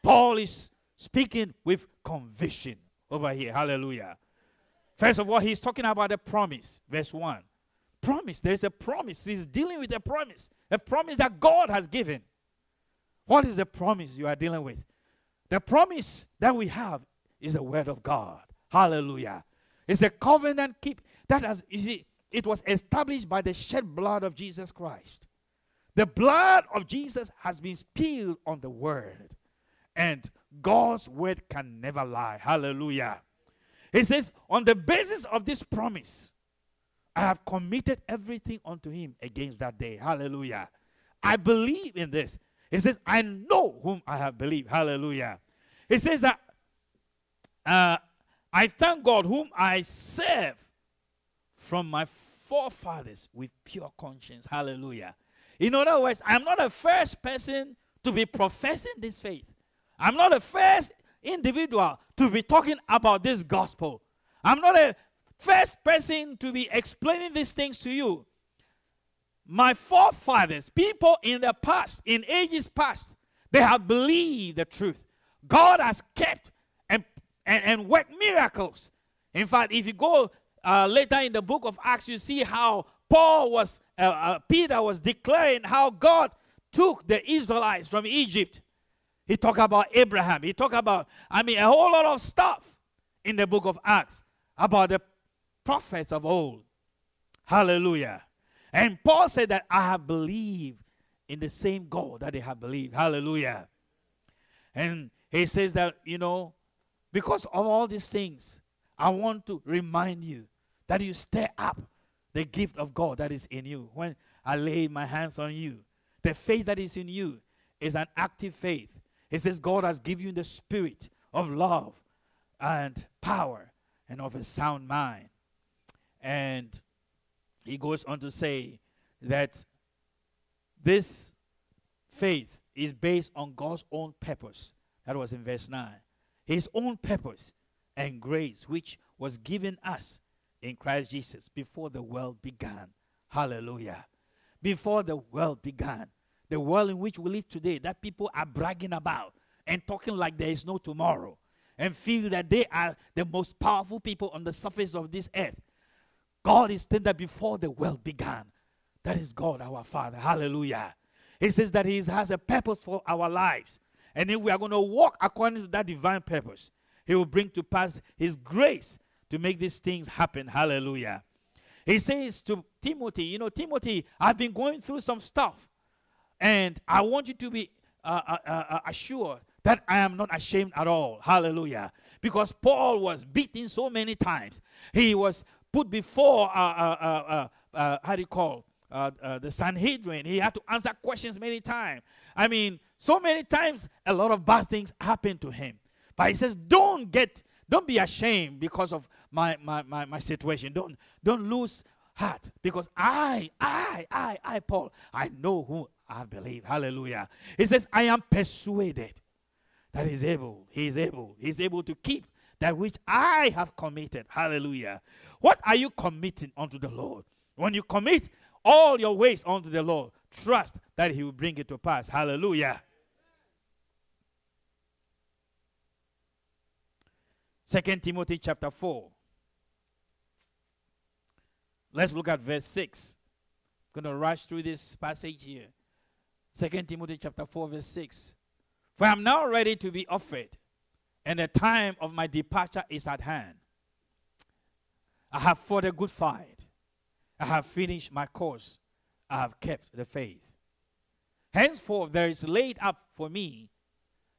Paul is speaking with conviction over here. Hallelujah. First of all, he's talking about the promise, verse 1 promise. There's a promise. He's dealing with a promise. A promise that God has given. What is the promise you are dealing with? The promise that we have is the word of God. Hallelujah. It's a covenant keep that has you see, it was established by the shed blood of Jesus Christ. The blood of Jesus has been spilled on the word. And God's word can never lie. Hallelujah. He says, on the basis of this promise, I have committed everything unto him against that day. Hallelujah. I believe in this. He says, I know whom I have believed. Hallelujah. He says that uh, I thank God whom I serve from my forefathers with pure conscience. Hallelujah. In other words, I'm not the first person to be professing this faith. I'm not the first individual to be talking about this gospel. I'm not the first person to be explaining these things to you. My forefathers, people in the past, in ages past, they have believed the truth. God has kept and, and, and worked miracles. In fact, if you go uh, later in the book of Acts, you see how Paul was, uh, uh, Peter was declaring how God took the Israelites from Egypt. He talked about Abraham. He talked about, I mean, a whole lot of stuff in the book of Acts about the prophets of old. Hallelujah. And Paul said that I have believed in the same God that they have believed. Hallelujah. And he says that, you know, because of all these things, I want to remind you that you stir up the gift of God that is in you. When I lay my hands on you, the faith that is in you is an active faith. He says God has given you the spirit of love and power and of a sound mind. And he goes on to say that this faith is based on God's own purpose. That was in verse 9. His own purpose and grace, which was given us in Christ Jesus before the world began. Hallelujah. Before the world began. The world in which we live today, that people are bragging about and talking like there is no tomorrow and feel that they are the most powerful people on the surface of this earth. God is still that before the world began. That is God our Father. Hallelujah. He says that He has a purpose for our lives. And if we are going to walk according to that divine purpose, He will bring to pass His grace to make these things happen. Hallelujah. He says to Timothy, You know, Timothy, I've been going through some stuff. And I want you to be uh, uh, uh, uh assured that I am not ashamed at all. Hallelujah. Because Paul was beaten so many times. He was put before, uh, uh, how do you call the Sanhedrin. He had to answer questions many times. I mean, so many times, a lot of bad things happened to him. But he says, don't get, don't be ashamed because of my, my, my, my situation. Don't, don't lose heart because I, I, I, I, Paul, I know who I believe. Hallelujah. He says, I am persuaded that he's able, he's able, he's able to keep that which I have committed. Hallelujah. What are you committing unto the Lord? When you commit all your ways unto the Lord, trust that he will bring it to pass. Hallelujah. Second Timothy chapter 4. Let's look at verse 6. I'm going to rush through this passage here. Second Timothy chapter 4, verse 6. For I am now ready to be offered, and the time of my departure is at hand. I have fought a good fight. I have finished my course. I have kept the faith. Henceforth, there is laid up for me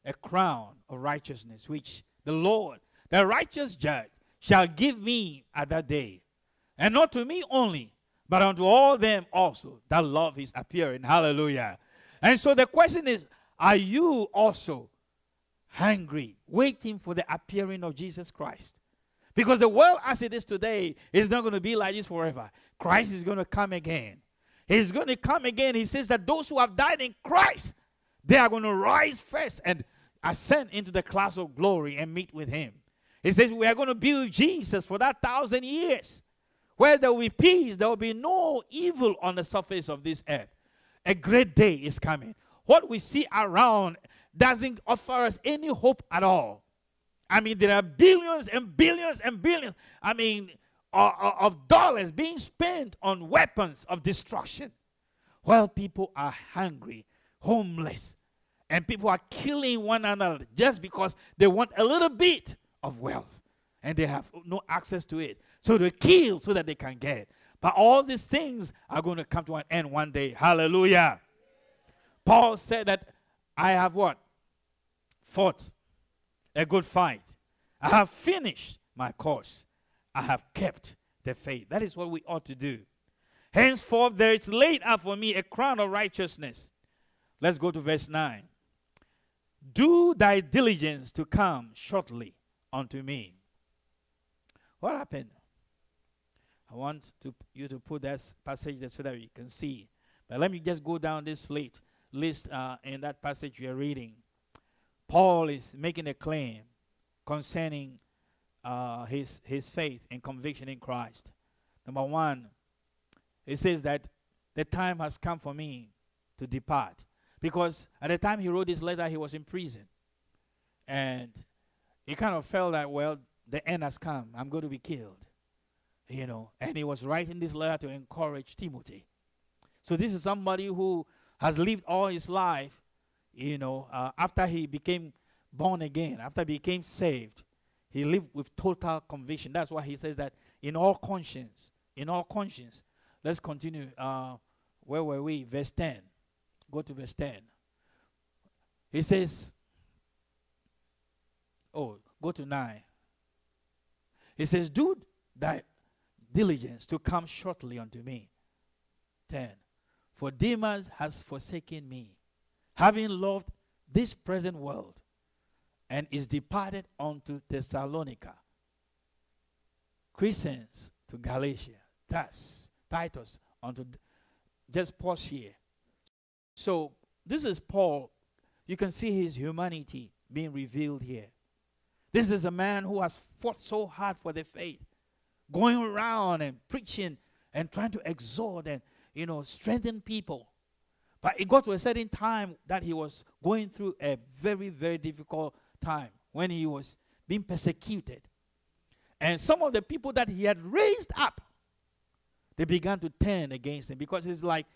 a crown of righteousness, which the Lord, the righteous judge, shall give me at that day. And not to me only, but unto all them also that love his appearing. Hallelujah. And so the question is are you also hungry, waiting for the appearing of Jesus Christ? Because the world as it is today is not going to be like this forever. Christ is going to come again. He's going to come again. He says that those who have died in Christ, they are going to rise first and ascend into the class of glory and meet with him. He says we are going to be with Jesus for that thousand years. Where there will be peace, there will be no evil on the surface of this earth. A great day is coming what we see around doesn't offer us any hope at all. I mean, there are billions and billions and billions, I mean, of dollars being spent on weapons of destruction while people are hungry, homeless, and people are killing one another just because they want a little bit of wealth and they have no access to it. So they kill so that they can get. But all these things are going to come to an end one day. Hallelujah. Paul said that I have what? Fought a good fight. I have finished my course. I have kept the faith. That is what we ought to do. Henceforth, there is laid up for me a crown of righteousness. Let's go to verse 9. Do thy diligence to come shortly unto me. What happened? I want to, you to put that passage there so that you can see. But let me just go down this late list uh, in that passage we are reading, Paul is making a claim concerning uh, his, his faith and conviction in Christ. Number one, he says that the time has come for me to depart. Because at the time he wrote this letter, he was in prison. And he kind of felt that, well, the end has come. I'm going to be killed. You know, and he was writing this letter to encourage Timothy. So this is somebody who has lived all his life, you know, uh, after he became born again, after he became saved, he lived with total conviction. That's why he says that in all conscience, in all conscience. Let's continue. Uh, where were we? Verse 10. Go to verse 10. He says, Oh, go to 9. He says, Do thy diligence to come shortly unto me. 10. For Demas has forsaken me, having loved this present world, and is departed unto Thessalonica. Crescens to Galatia. Thus, Titus unto. Just pause here. So, this is Paul. You can see his humanity being revealed here. This is a man who has fought so hard for the faith, going around and preaching and trying to exhort and, you know, strengthen people. But it got to a certain time that he was going through a very, very difficult time when he was being persecuted. And some of the people that he had raised up, they began to turn against him because it's like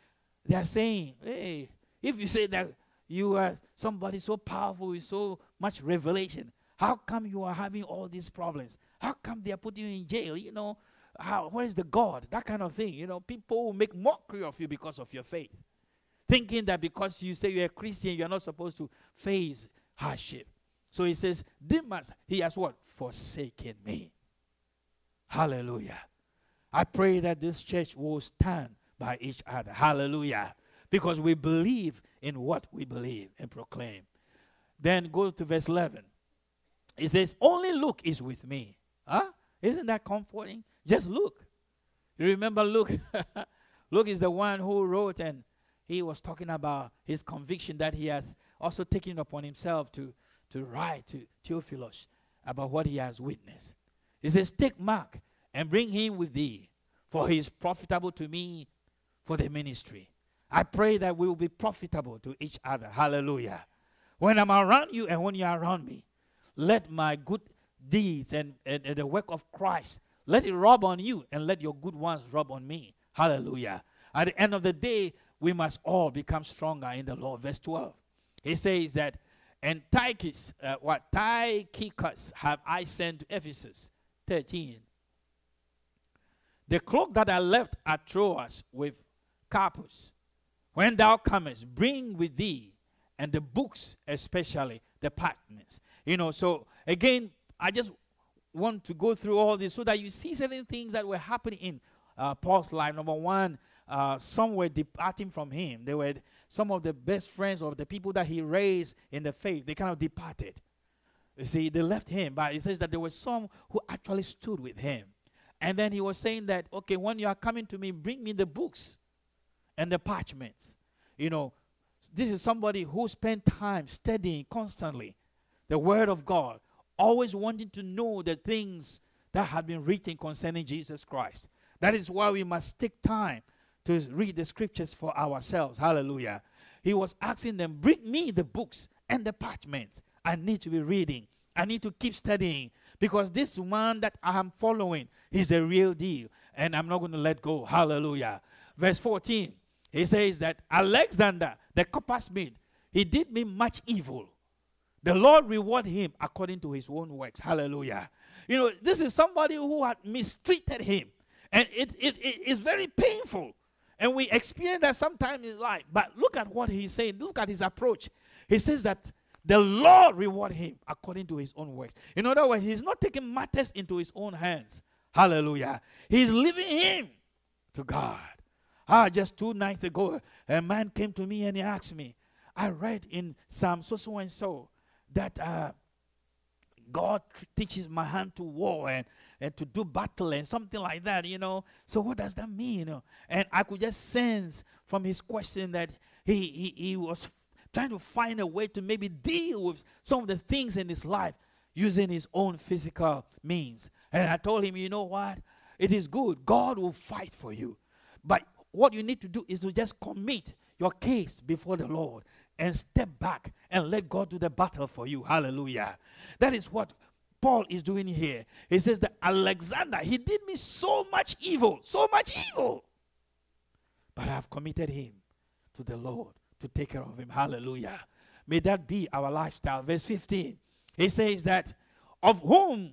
they are saying, hey, if you say that you are somebody so powerful with so much revelation, how come you are having all these problems? How come they are putting you in jail? You know, how, where is the God? That kind of thing. You know, people will make mockery of you because of your faith, thinking that because you say you're a Christian, you're not supposed to face hardship. So he says, Demas, he has what? Forsaken me. Hallelujah. I pray that this church will stand by each other. Hallelujah. Because we believe in what we believe and proclaim. Then go to verse 11. It says, Only Luke is with me. Huh? Isn't that comforting? Just look. You remember Luke? Luke is the one who wrote and he was talking about his conviction that he has also taken upon himself to, to write to Theophilus about what he has witnessed. He says, Take Mark and bring him with thee, for he is profitable to me for the ministry. I pray that we will be profitable to each other. Hallelujah. When I'm around you and when you're around me, let my good deeds and, and, and the work of Christ, let it rub on you and let your good ones rub on me. Hallelujah. At the end of the day, we must all become stronger in the Lord. Verse 12. He says that, and Tychus, uh, what Tychicus have I sent to Ephesus. 13. The cloak that I left at Troas with Carpus, when thou comest, bring with thee, and the books, especially the parchments. You know, so again, I just want to go through all this so that you see certain things that were happening in uh, Paul's life. Number one, uh, some were departing from him. They were some of the best friends of the people that he raised in the faith. They kind of departed. You see, they left him, but it says that there were some who actually stood with him. And then he was saying that, okay, when you are coming to me, bring me the books and the parchments. You know, this is somebody who spent time studying constantly the Word of God, always wanting to know the things that have been written concerning Jesus Christ. That is why we must take time to read the scriptures for ourselves. Hallelujah. He was asking them, Bring me the books and the parchments. I need to be reading. I need to keep studying because this one that I am following is the real deal and I'm not going to let go. Hallelujah. Verse 14, he says that Alexander, the coppersmith, he did me much evil. The Lord reward him according to his own works. Hallelujah. You know, this is somebody who had mistreated him. And it, it, it is very painful. And we experience that sometimes in life. But look at what he's saying. Look at his approach. He says that the Lord reward him according to his own works. In other words, he's not taking matters into his own hands. Hallelujah. He's leaving him to God. Ah, just two nights ago, a man came to me and he asked me, I read in Psalm so so and so that uh, God teaches my hand to war and, and to do battle and something like that, you know. So what does that mean? You know? And I could just sense from his question that he, he, he was trying to find a way to maybe deal with some of the things in his life using his own physical means. And I told him, you know what? It is good. God will fight for you. But what you need to do is to just commit your case before the Lord and step back and let God do the battle for you. Hallelujah. That is what Paul is doing here. He says that Alexander, he did me so much evil, so much evil. But I have committed him to the Lord to take care of him. Hallelujah. May that be our lifestyle. Verse 15. He says that of whom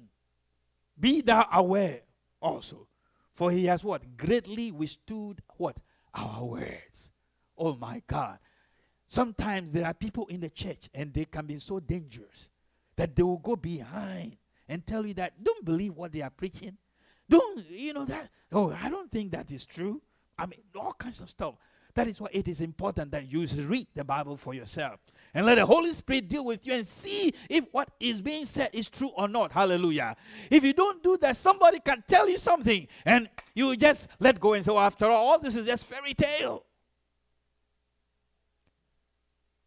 be thou aware also. For he has what? Greatly withstood what? Our words. Oh my God. Sometimes there are people in the church and they can be so dangerous that they will go behind and tell you that don't believe what they are preaching. Don't, you know, that, oh, I don't think that is true. I mean, all kinds of stuff. That is why it is important that you read the Bible for yourself and let the Holy Spirit deal with you and see if what is being said is true or not. Hallelujah. If you don't do that, somebody can tell you something and you just let go and say, well, after all, all this is just fairy tale.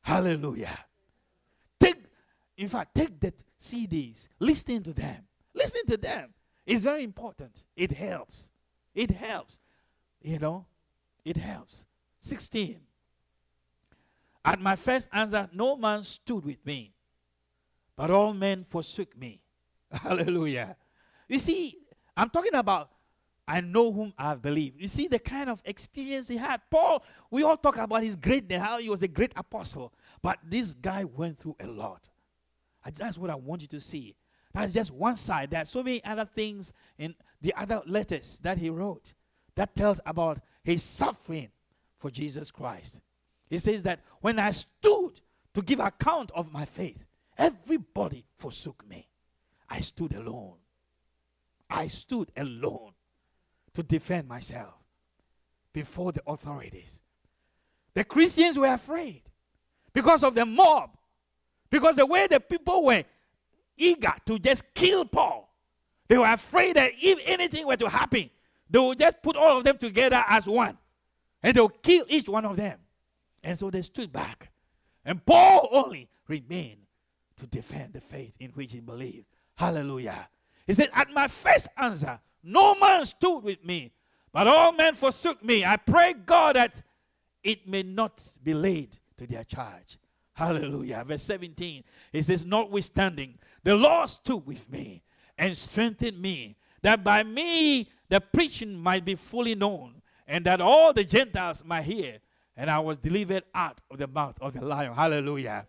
Hallelujah. Take, in fact, take the CDs, listen to them. Listen to them. It's very important. It helps. It helps. You know, it helps. 16. At my first answer, no man stood with me, but all men forsook me. Hallelujah. You see, I'm talking about I know whom I have believed. You see the kind of experience he had. Paul, we all talk about his greatness, how he was a great apostle. But this guy went through a lot. That's what I want you to see. That's just one side. There are so many other things in the other letters that he wrote that tells about his suffering for Jesus Christ. He says that when I stood to give account of my faith, everybody forsook me. I stood alone. I stood alone to defend myself before the authorities. The Christians were afraid because of the mob, because the way the people were eager to just kill Paul. They were afraid that if anything were to happen, they would just put all of them together as one and they'll kill each one of them. And so they stood back. And Paul only remained to defend the faith in which he believed. Hallelujah. He said, At my first answer, no man stood with me, but all men forsook me. I pray God that it may not be laid to their charge. Hallelujah. Verse 17, it says, Notwithstanding, the Lord stood with me and strengthened me, that by me the preaching might be fully known, and that all the Gentiles might hear. And I was delivered out of the mouth of the lion. Hallelujah.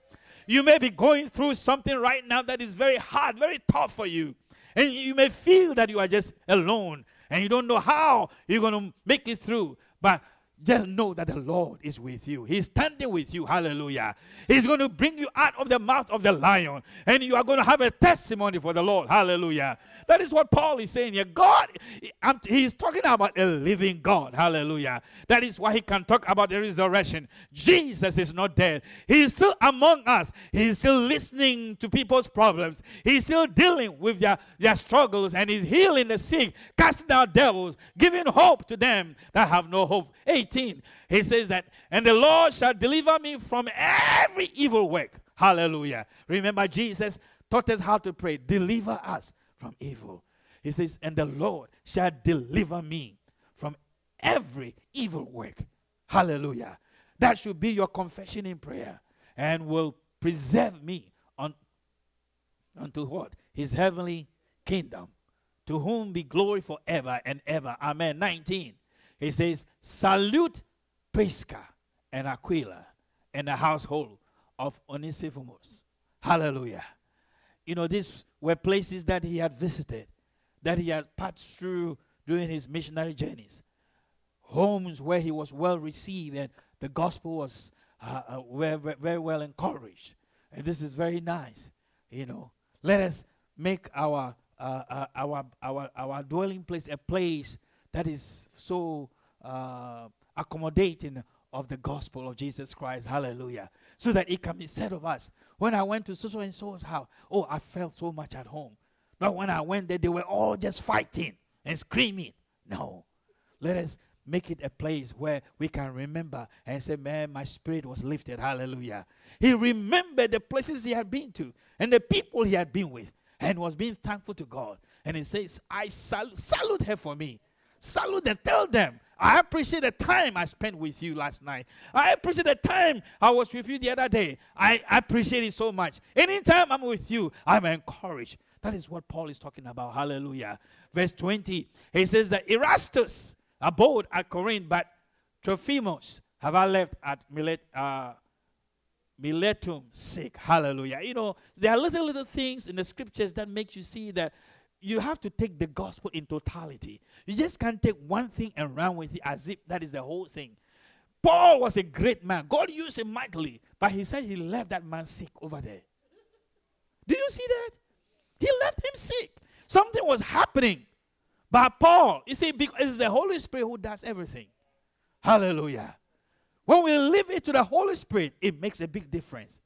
You may be going through something right now that is very hard, very tough for you. And you may feel that you are just alone and you don't know how you're going to make it through. But just know that the Lord is with you. He's standing with you. Hallelujah. He's going to bring you out of the mouth of the lion, and you are going to have a testimony for the Lord. Hallelujah. That is what Paul is saying here. God, he's talking about a living God. Hallelujah. That is why he can talk about the resurrection. Jesus is not dead. He is still among us. He is still listening to people's problems. He's still dealing with their, their struggles, and he's healing the sick, casting out devils, giving hope to them that have no hope. 18, he says that, and the Lord shall deliver me from every evil work. Hallelujah. Remember, Jesus taught us how to pray. Deliver us from evil. He says, and the Lord shall deliver me from every evil work. Hallelujah. That should be your confession in prayer and will preserve me on, unto what? His heavenly kingdom. To whom be glory forever and ever. Amen. 19. He says, Salute Prisca and Aquila and the household of Onesiphorus. Hallelujah. You know, these were places that he had visited, that he had passed through during his missionary journeys. Homes where he was well received and the gospel was uh, uh, very, very well encouraged. And this is very nice. You know, let us make our uh, uh, our our our dwelling place a place that is so uh, accommodating of the gospel of Jesus Christ. Hallelujah. So that it can be said of us. When I went to so and so's house, oh, I felt so much at home. Not when I went there, they were all just fighting and screaming. No. Let us make it a place where we can remember and say, Man, my spirit was lifted. Hallelujah. He remembered the places he had been to and the people he had been with and was being thankful to God. And he says, I sal- salute her for me. Salute and tell them I appreciate the time I spent with you last night. I appreciate the time I was with you the other day. I appreciate it so much. Anytime I'm with you, I'm encouraged. That is what Paul is talking about. Hallelujah. Verse 20, he says that Erastus abode at Corinth, but Trophimus have I left at Milet, uh, Miletum sick. Hallelujah. You know, there are little, little things in the scriptures that make you see that you have to take the gospel in totality. You just can't take one thing and run with it as if that is the whole thing. Paul was a great man. God used him mightily, but he said he left that man sick over there. Do you see that? He left him sick. Something was happening. But Paul, you see, it's the Holy Spirit who does everything. Hallelujah. When we leave it to the Holy Spirit, it makes a big difference.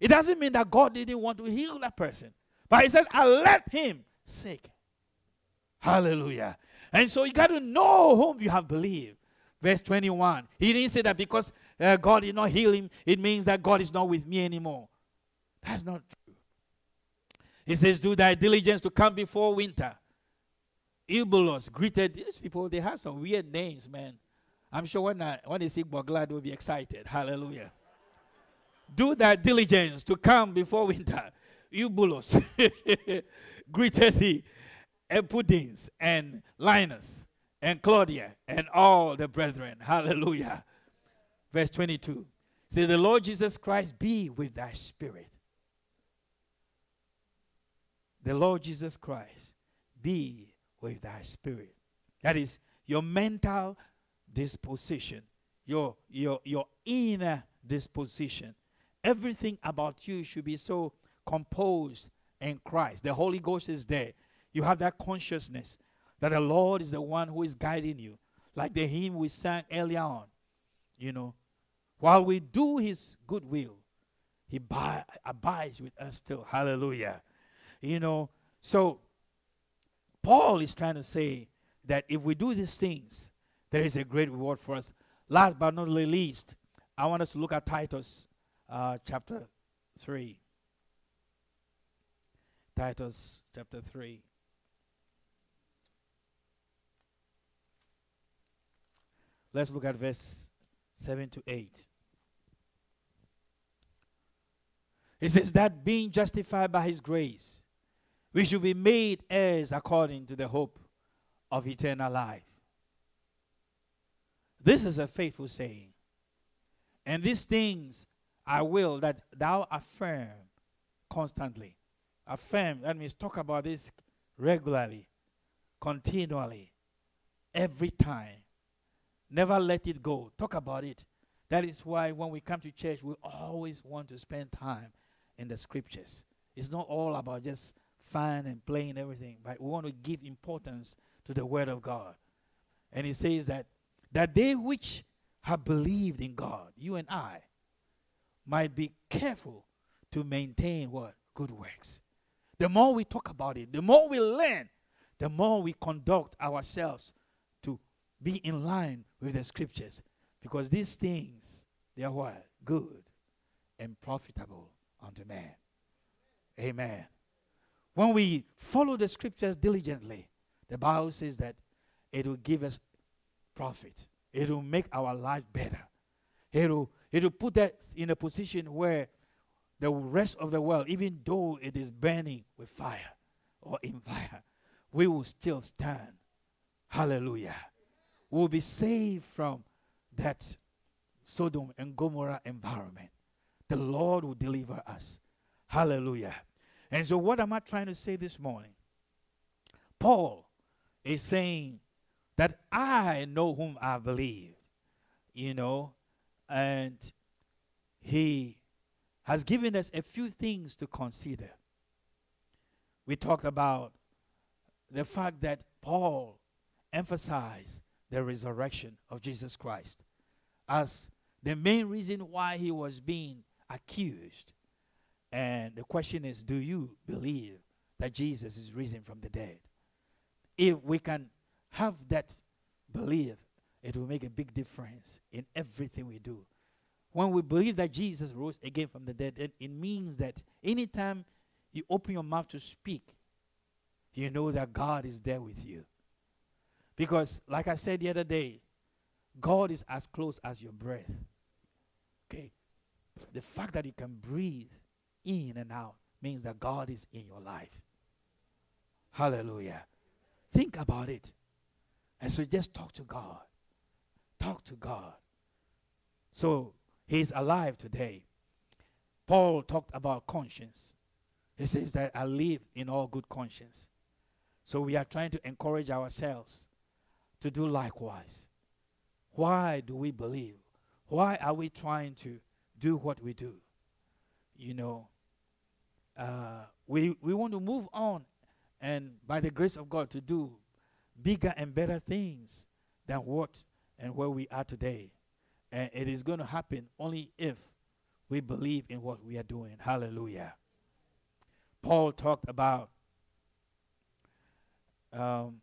It doesn't mean that God didn't want to heal that person. But he says, I left him sick. Hallelujah. And so you got to know whom you have believed. Verse 21. He didn't say that because uh, God did not heal him, it means that God is not with me anymore. That's not true. He says, Do thy diligence to come before winter. Eubulus greeted these people. They had some weird names, man. I'm sure when, I, when they see Gborglah, they'll be excited. Hallelujah. Do thy diligence to come before winter. Eubulus greeted thee, Epudens and Linus and Claudia and all the brethren. Hallelujah. Verse 22. Say, the Lord Jesus Christ be with thy spirit. The Lord Jesus Christ be with thy spirit. That is your mental disposition, your, your, your inner disposition. Everything about you should be so composed in Christ. The Holy Ghost is there. You have that consciousness that the Lord is the one who is guiding you. Like the hymn we sang earlier on. You know, while we do his good will, he bi- abides with us still. Hallelujah. You know, so Paul is trying to say that if we do these things, there is a great reward for us. Last but not least, I want us to look at Titus uh, chapter 3. Titus chapter 3. Let's look at verse 7 to 8. It says that being justified by his grace, we should be made heirs according to the hope of eternal life. This is a faithful saying. And these things I will that thou affirm constantly. Affirm, that means talk about this regularly, continually, every time. Never let it go. Talk about it. That is why when we come to church, we always want to spend time in the scriptures. It's not all about just fun and playing everything, but we want to give importance to the word of God. And he says that that they which have believed in God, you and I, might be careful to maintain what? Good works. The more we talk about it, the more we learn, the more we conduct ourselves to be in line with the scriptures. Because these things, they are what? Good and profitable unto man. Amen. When we follow the scriptures diligently, the Bible says that it will give us profit. It will make our life better. It will, it will put us in a position where the rest of the world, even though it is burning with fire or in fire, we will still stand. Hallelujah. We will be saved from that Sodom and Gomorrah environment. The Lord will deliver us. Hallelujah. And so, what am I trying to say this morning? Paul is saying that I know whom I believe, you know, and he has given us a few things to consider. We talked about the fact that Paul emphasized the resurrection of Jesus Christ as the main reason why he was being accused. And the question is do you believe that Jesus is risen from the dead? If we can have that belief, it will make a big difference in everything we do. When we believe that Jesus rose again from the dead, it, it means that anytime you open your mouth to speak, you know that God is there with you. Because, like I said the other day, God is as close as your breath. Okay? The fact that you can breathe in and out means that God is in your life. Hallelujah. Think about it. And so just talk to God. Talk to God. So he's alive today. Paul talked about conscience. He says that I live in all good conscience. So we are trying to encourage ourselves to do likewise. Why do we believe? Why are we trying to do what we do? You know, uh, we, we want to move on and by the grace of God to do bigger and better things than what and where we are today. And it is going to happen only if we believe in what we are doing. Hallelujah. Paul talked about um,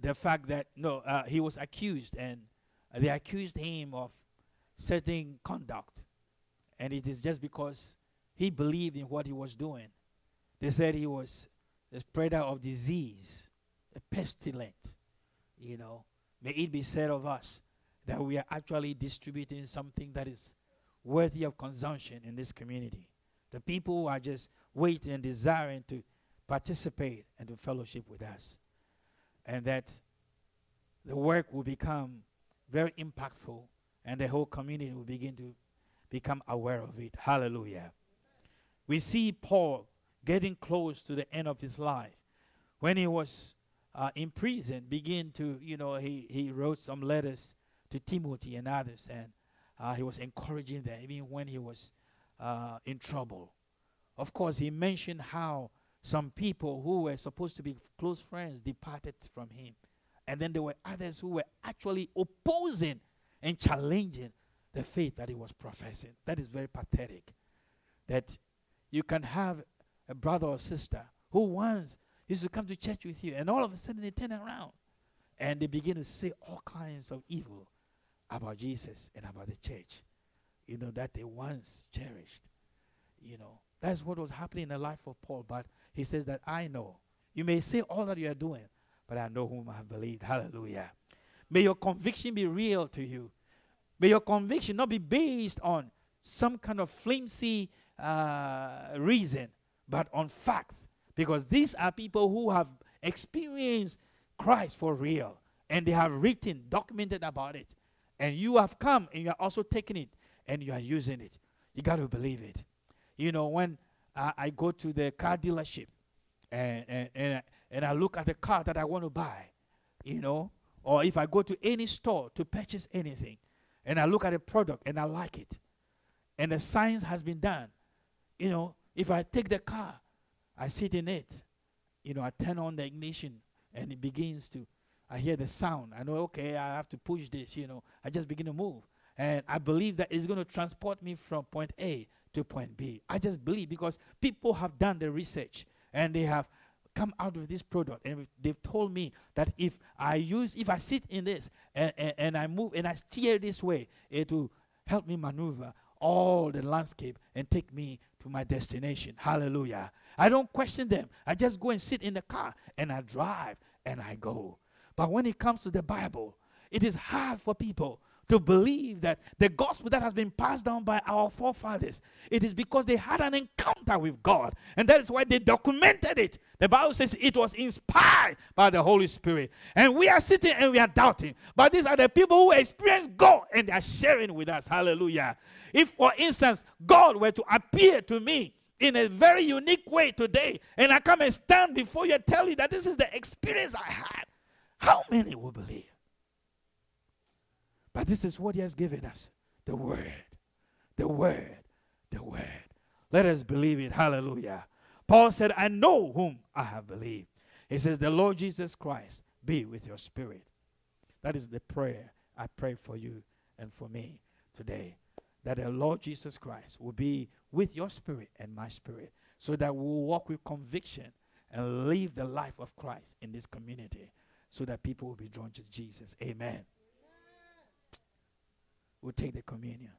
the fact that no, uh, he was accused, and they accused him of certain conduct, and it is just because he believed in what he was doing. They said he was the spreader of disease, a pestilent. You know, may it be said of us that we are actually distributing something that is worthy of consumption in this community. The people who are just waiting and desiring to participate and to fellowship with us. And that the work will become very impactful and the whole community will begin to become aware of it. Hallelujah. We see Paul getting close to the end of his life. When he was uh, in prison, begin to, you know, he, he wrote some letters to Timothy and others, and uh, he was encouraging them even when he was uh, in trouble. Of course, he mentioned how some people who were supposed to be close friends departed from him. And then there were others who were actually opposing and challenging the faith that he was professing. That is very pathetic. That you can have a brother or sister who once used to come to church with you, and all of a sudden they turn around and they begin to say all kinds of evil about Jesus and about the church, you know, that they once cherished. You know, that's what was happening in the life of Paul. But he says that I know. You may say all that you are doing, but I know whom I have believed. Hallelujah. May your conviction be real to you. May your conviction not be based on some kind of flimsy uh, reason, but on facts. Because these are people who have experienced Christ for real. And they have written, documented about it. And you have come and you are also taking it and you are using it. You got to believe it. You know, when I, I go to the car dealership and, and, and, and I look at the car that I want to buy, you know, or if I go to any store to purchase anything and I look at a product and I like it and the science has been done, you know, if I take the car, I sit in it, you know, I turn on the ignition and it begins to I hear the sound. I know, okay, I have to push this, you know. I just begin to move. And I believe that it's going to transport me from point A to point B. I just believe because people have done the research and they have come out with this product and they've told me that if I use, if I sit in this and, and, and I move and I steer this way, it will help me maneuver all the landscape and take me to my destination. Hallelujah. I don't question them. I just go and sit in the car and I drive and I go. But when it comes to the Bible, it is hard for people to believe that the gospel that has been passed down by our forefathers, it is because they had an encounter with God. And that is why they documented it. The Bible says it was inspired by the Holy Spirit. And we are sitting and we are doubting. But these are the people who experience God and they are sharing with us. Hallelujah. If, for instance, God were to appear to me in a very unique way today, and I come and stand before you and tell you that this is the experience I had, how many will believe? But this is what He has given us the Word, the Word, the Word. Let us believe it. Hallelujah. Paul said, I know whom I have believed. He says, The Lord Jesus Christ be with your spirit. That is the prayer I pray for you and for me today. That the Lord Jesus Christ will be with your spirit and my spirit so that we will walk with conviction and live the life of Christ in this community so that people will be drawn to Jesus. Amen. We'll take the communion.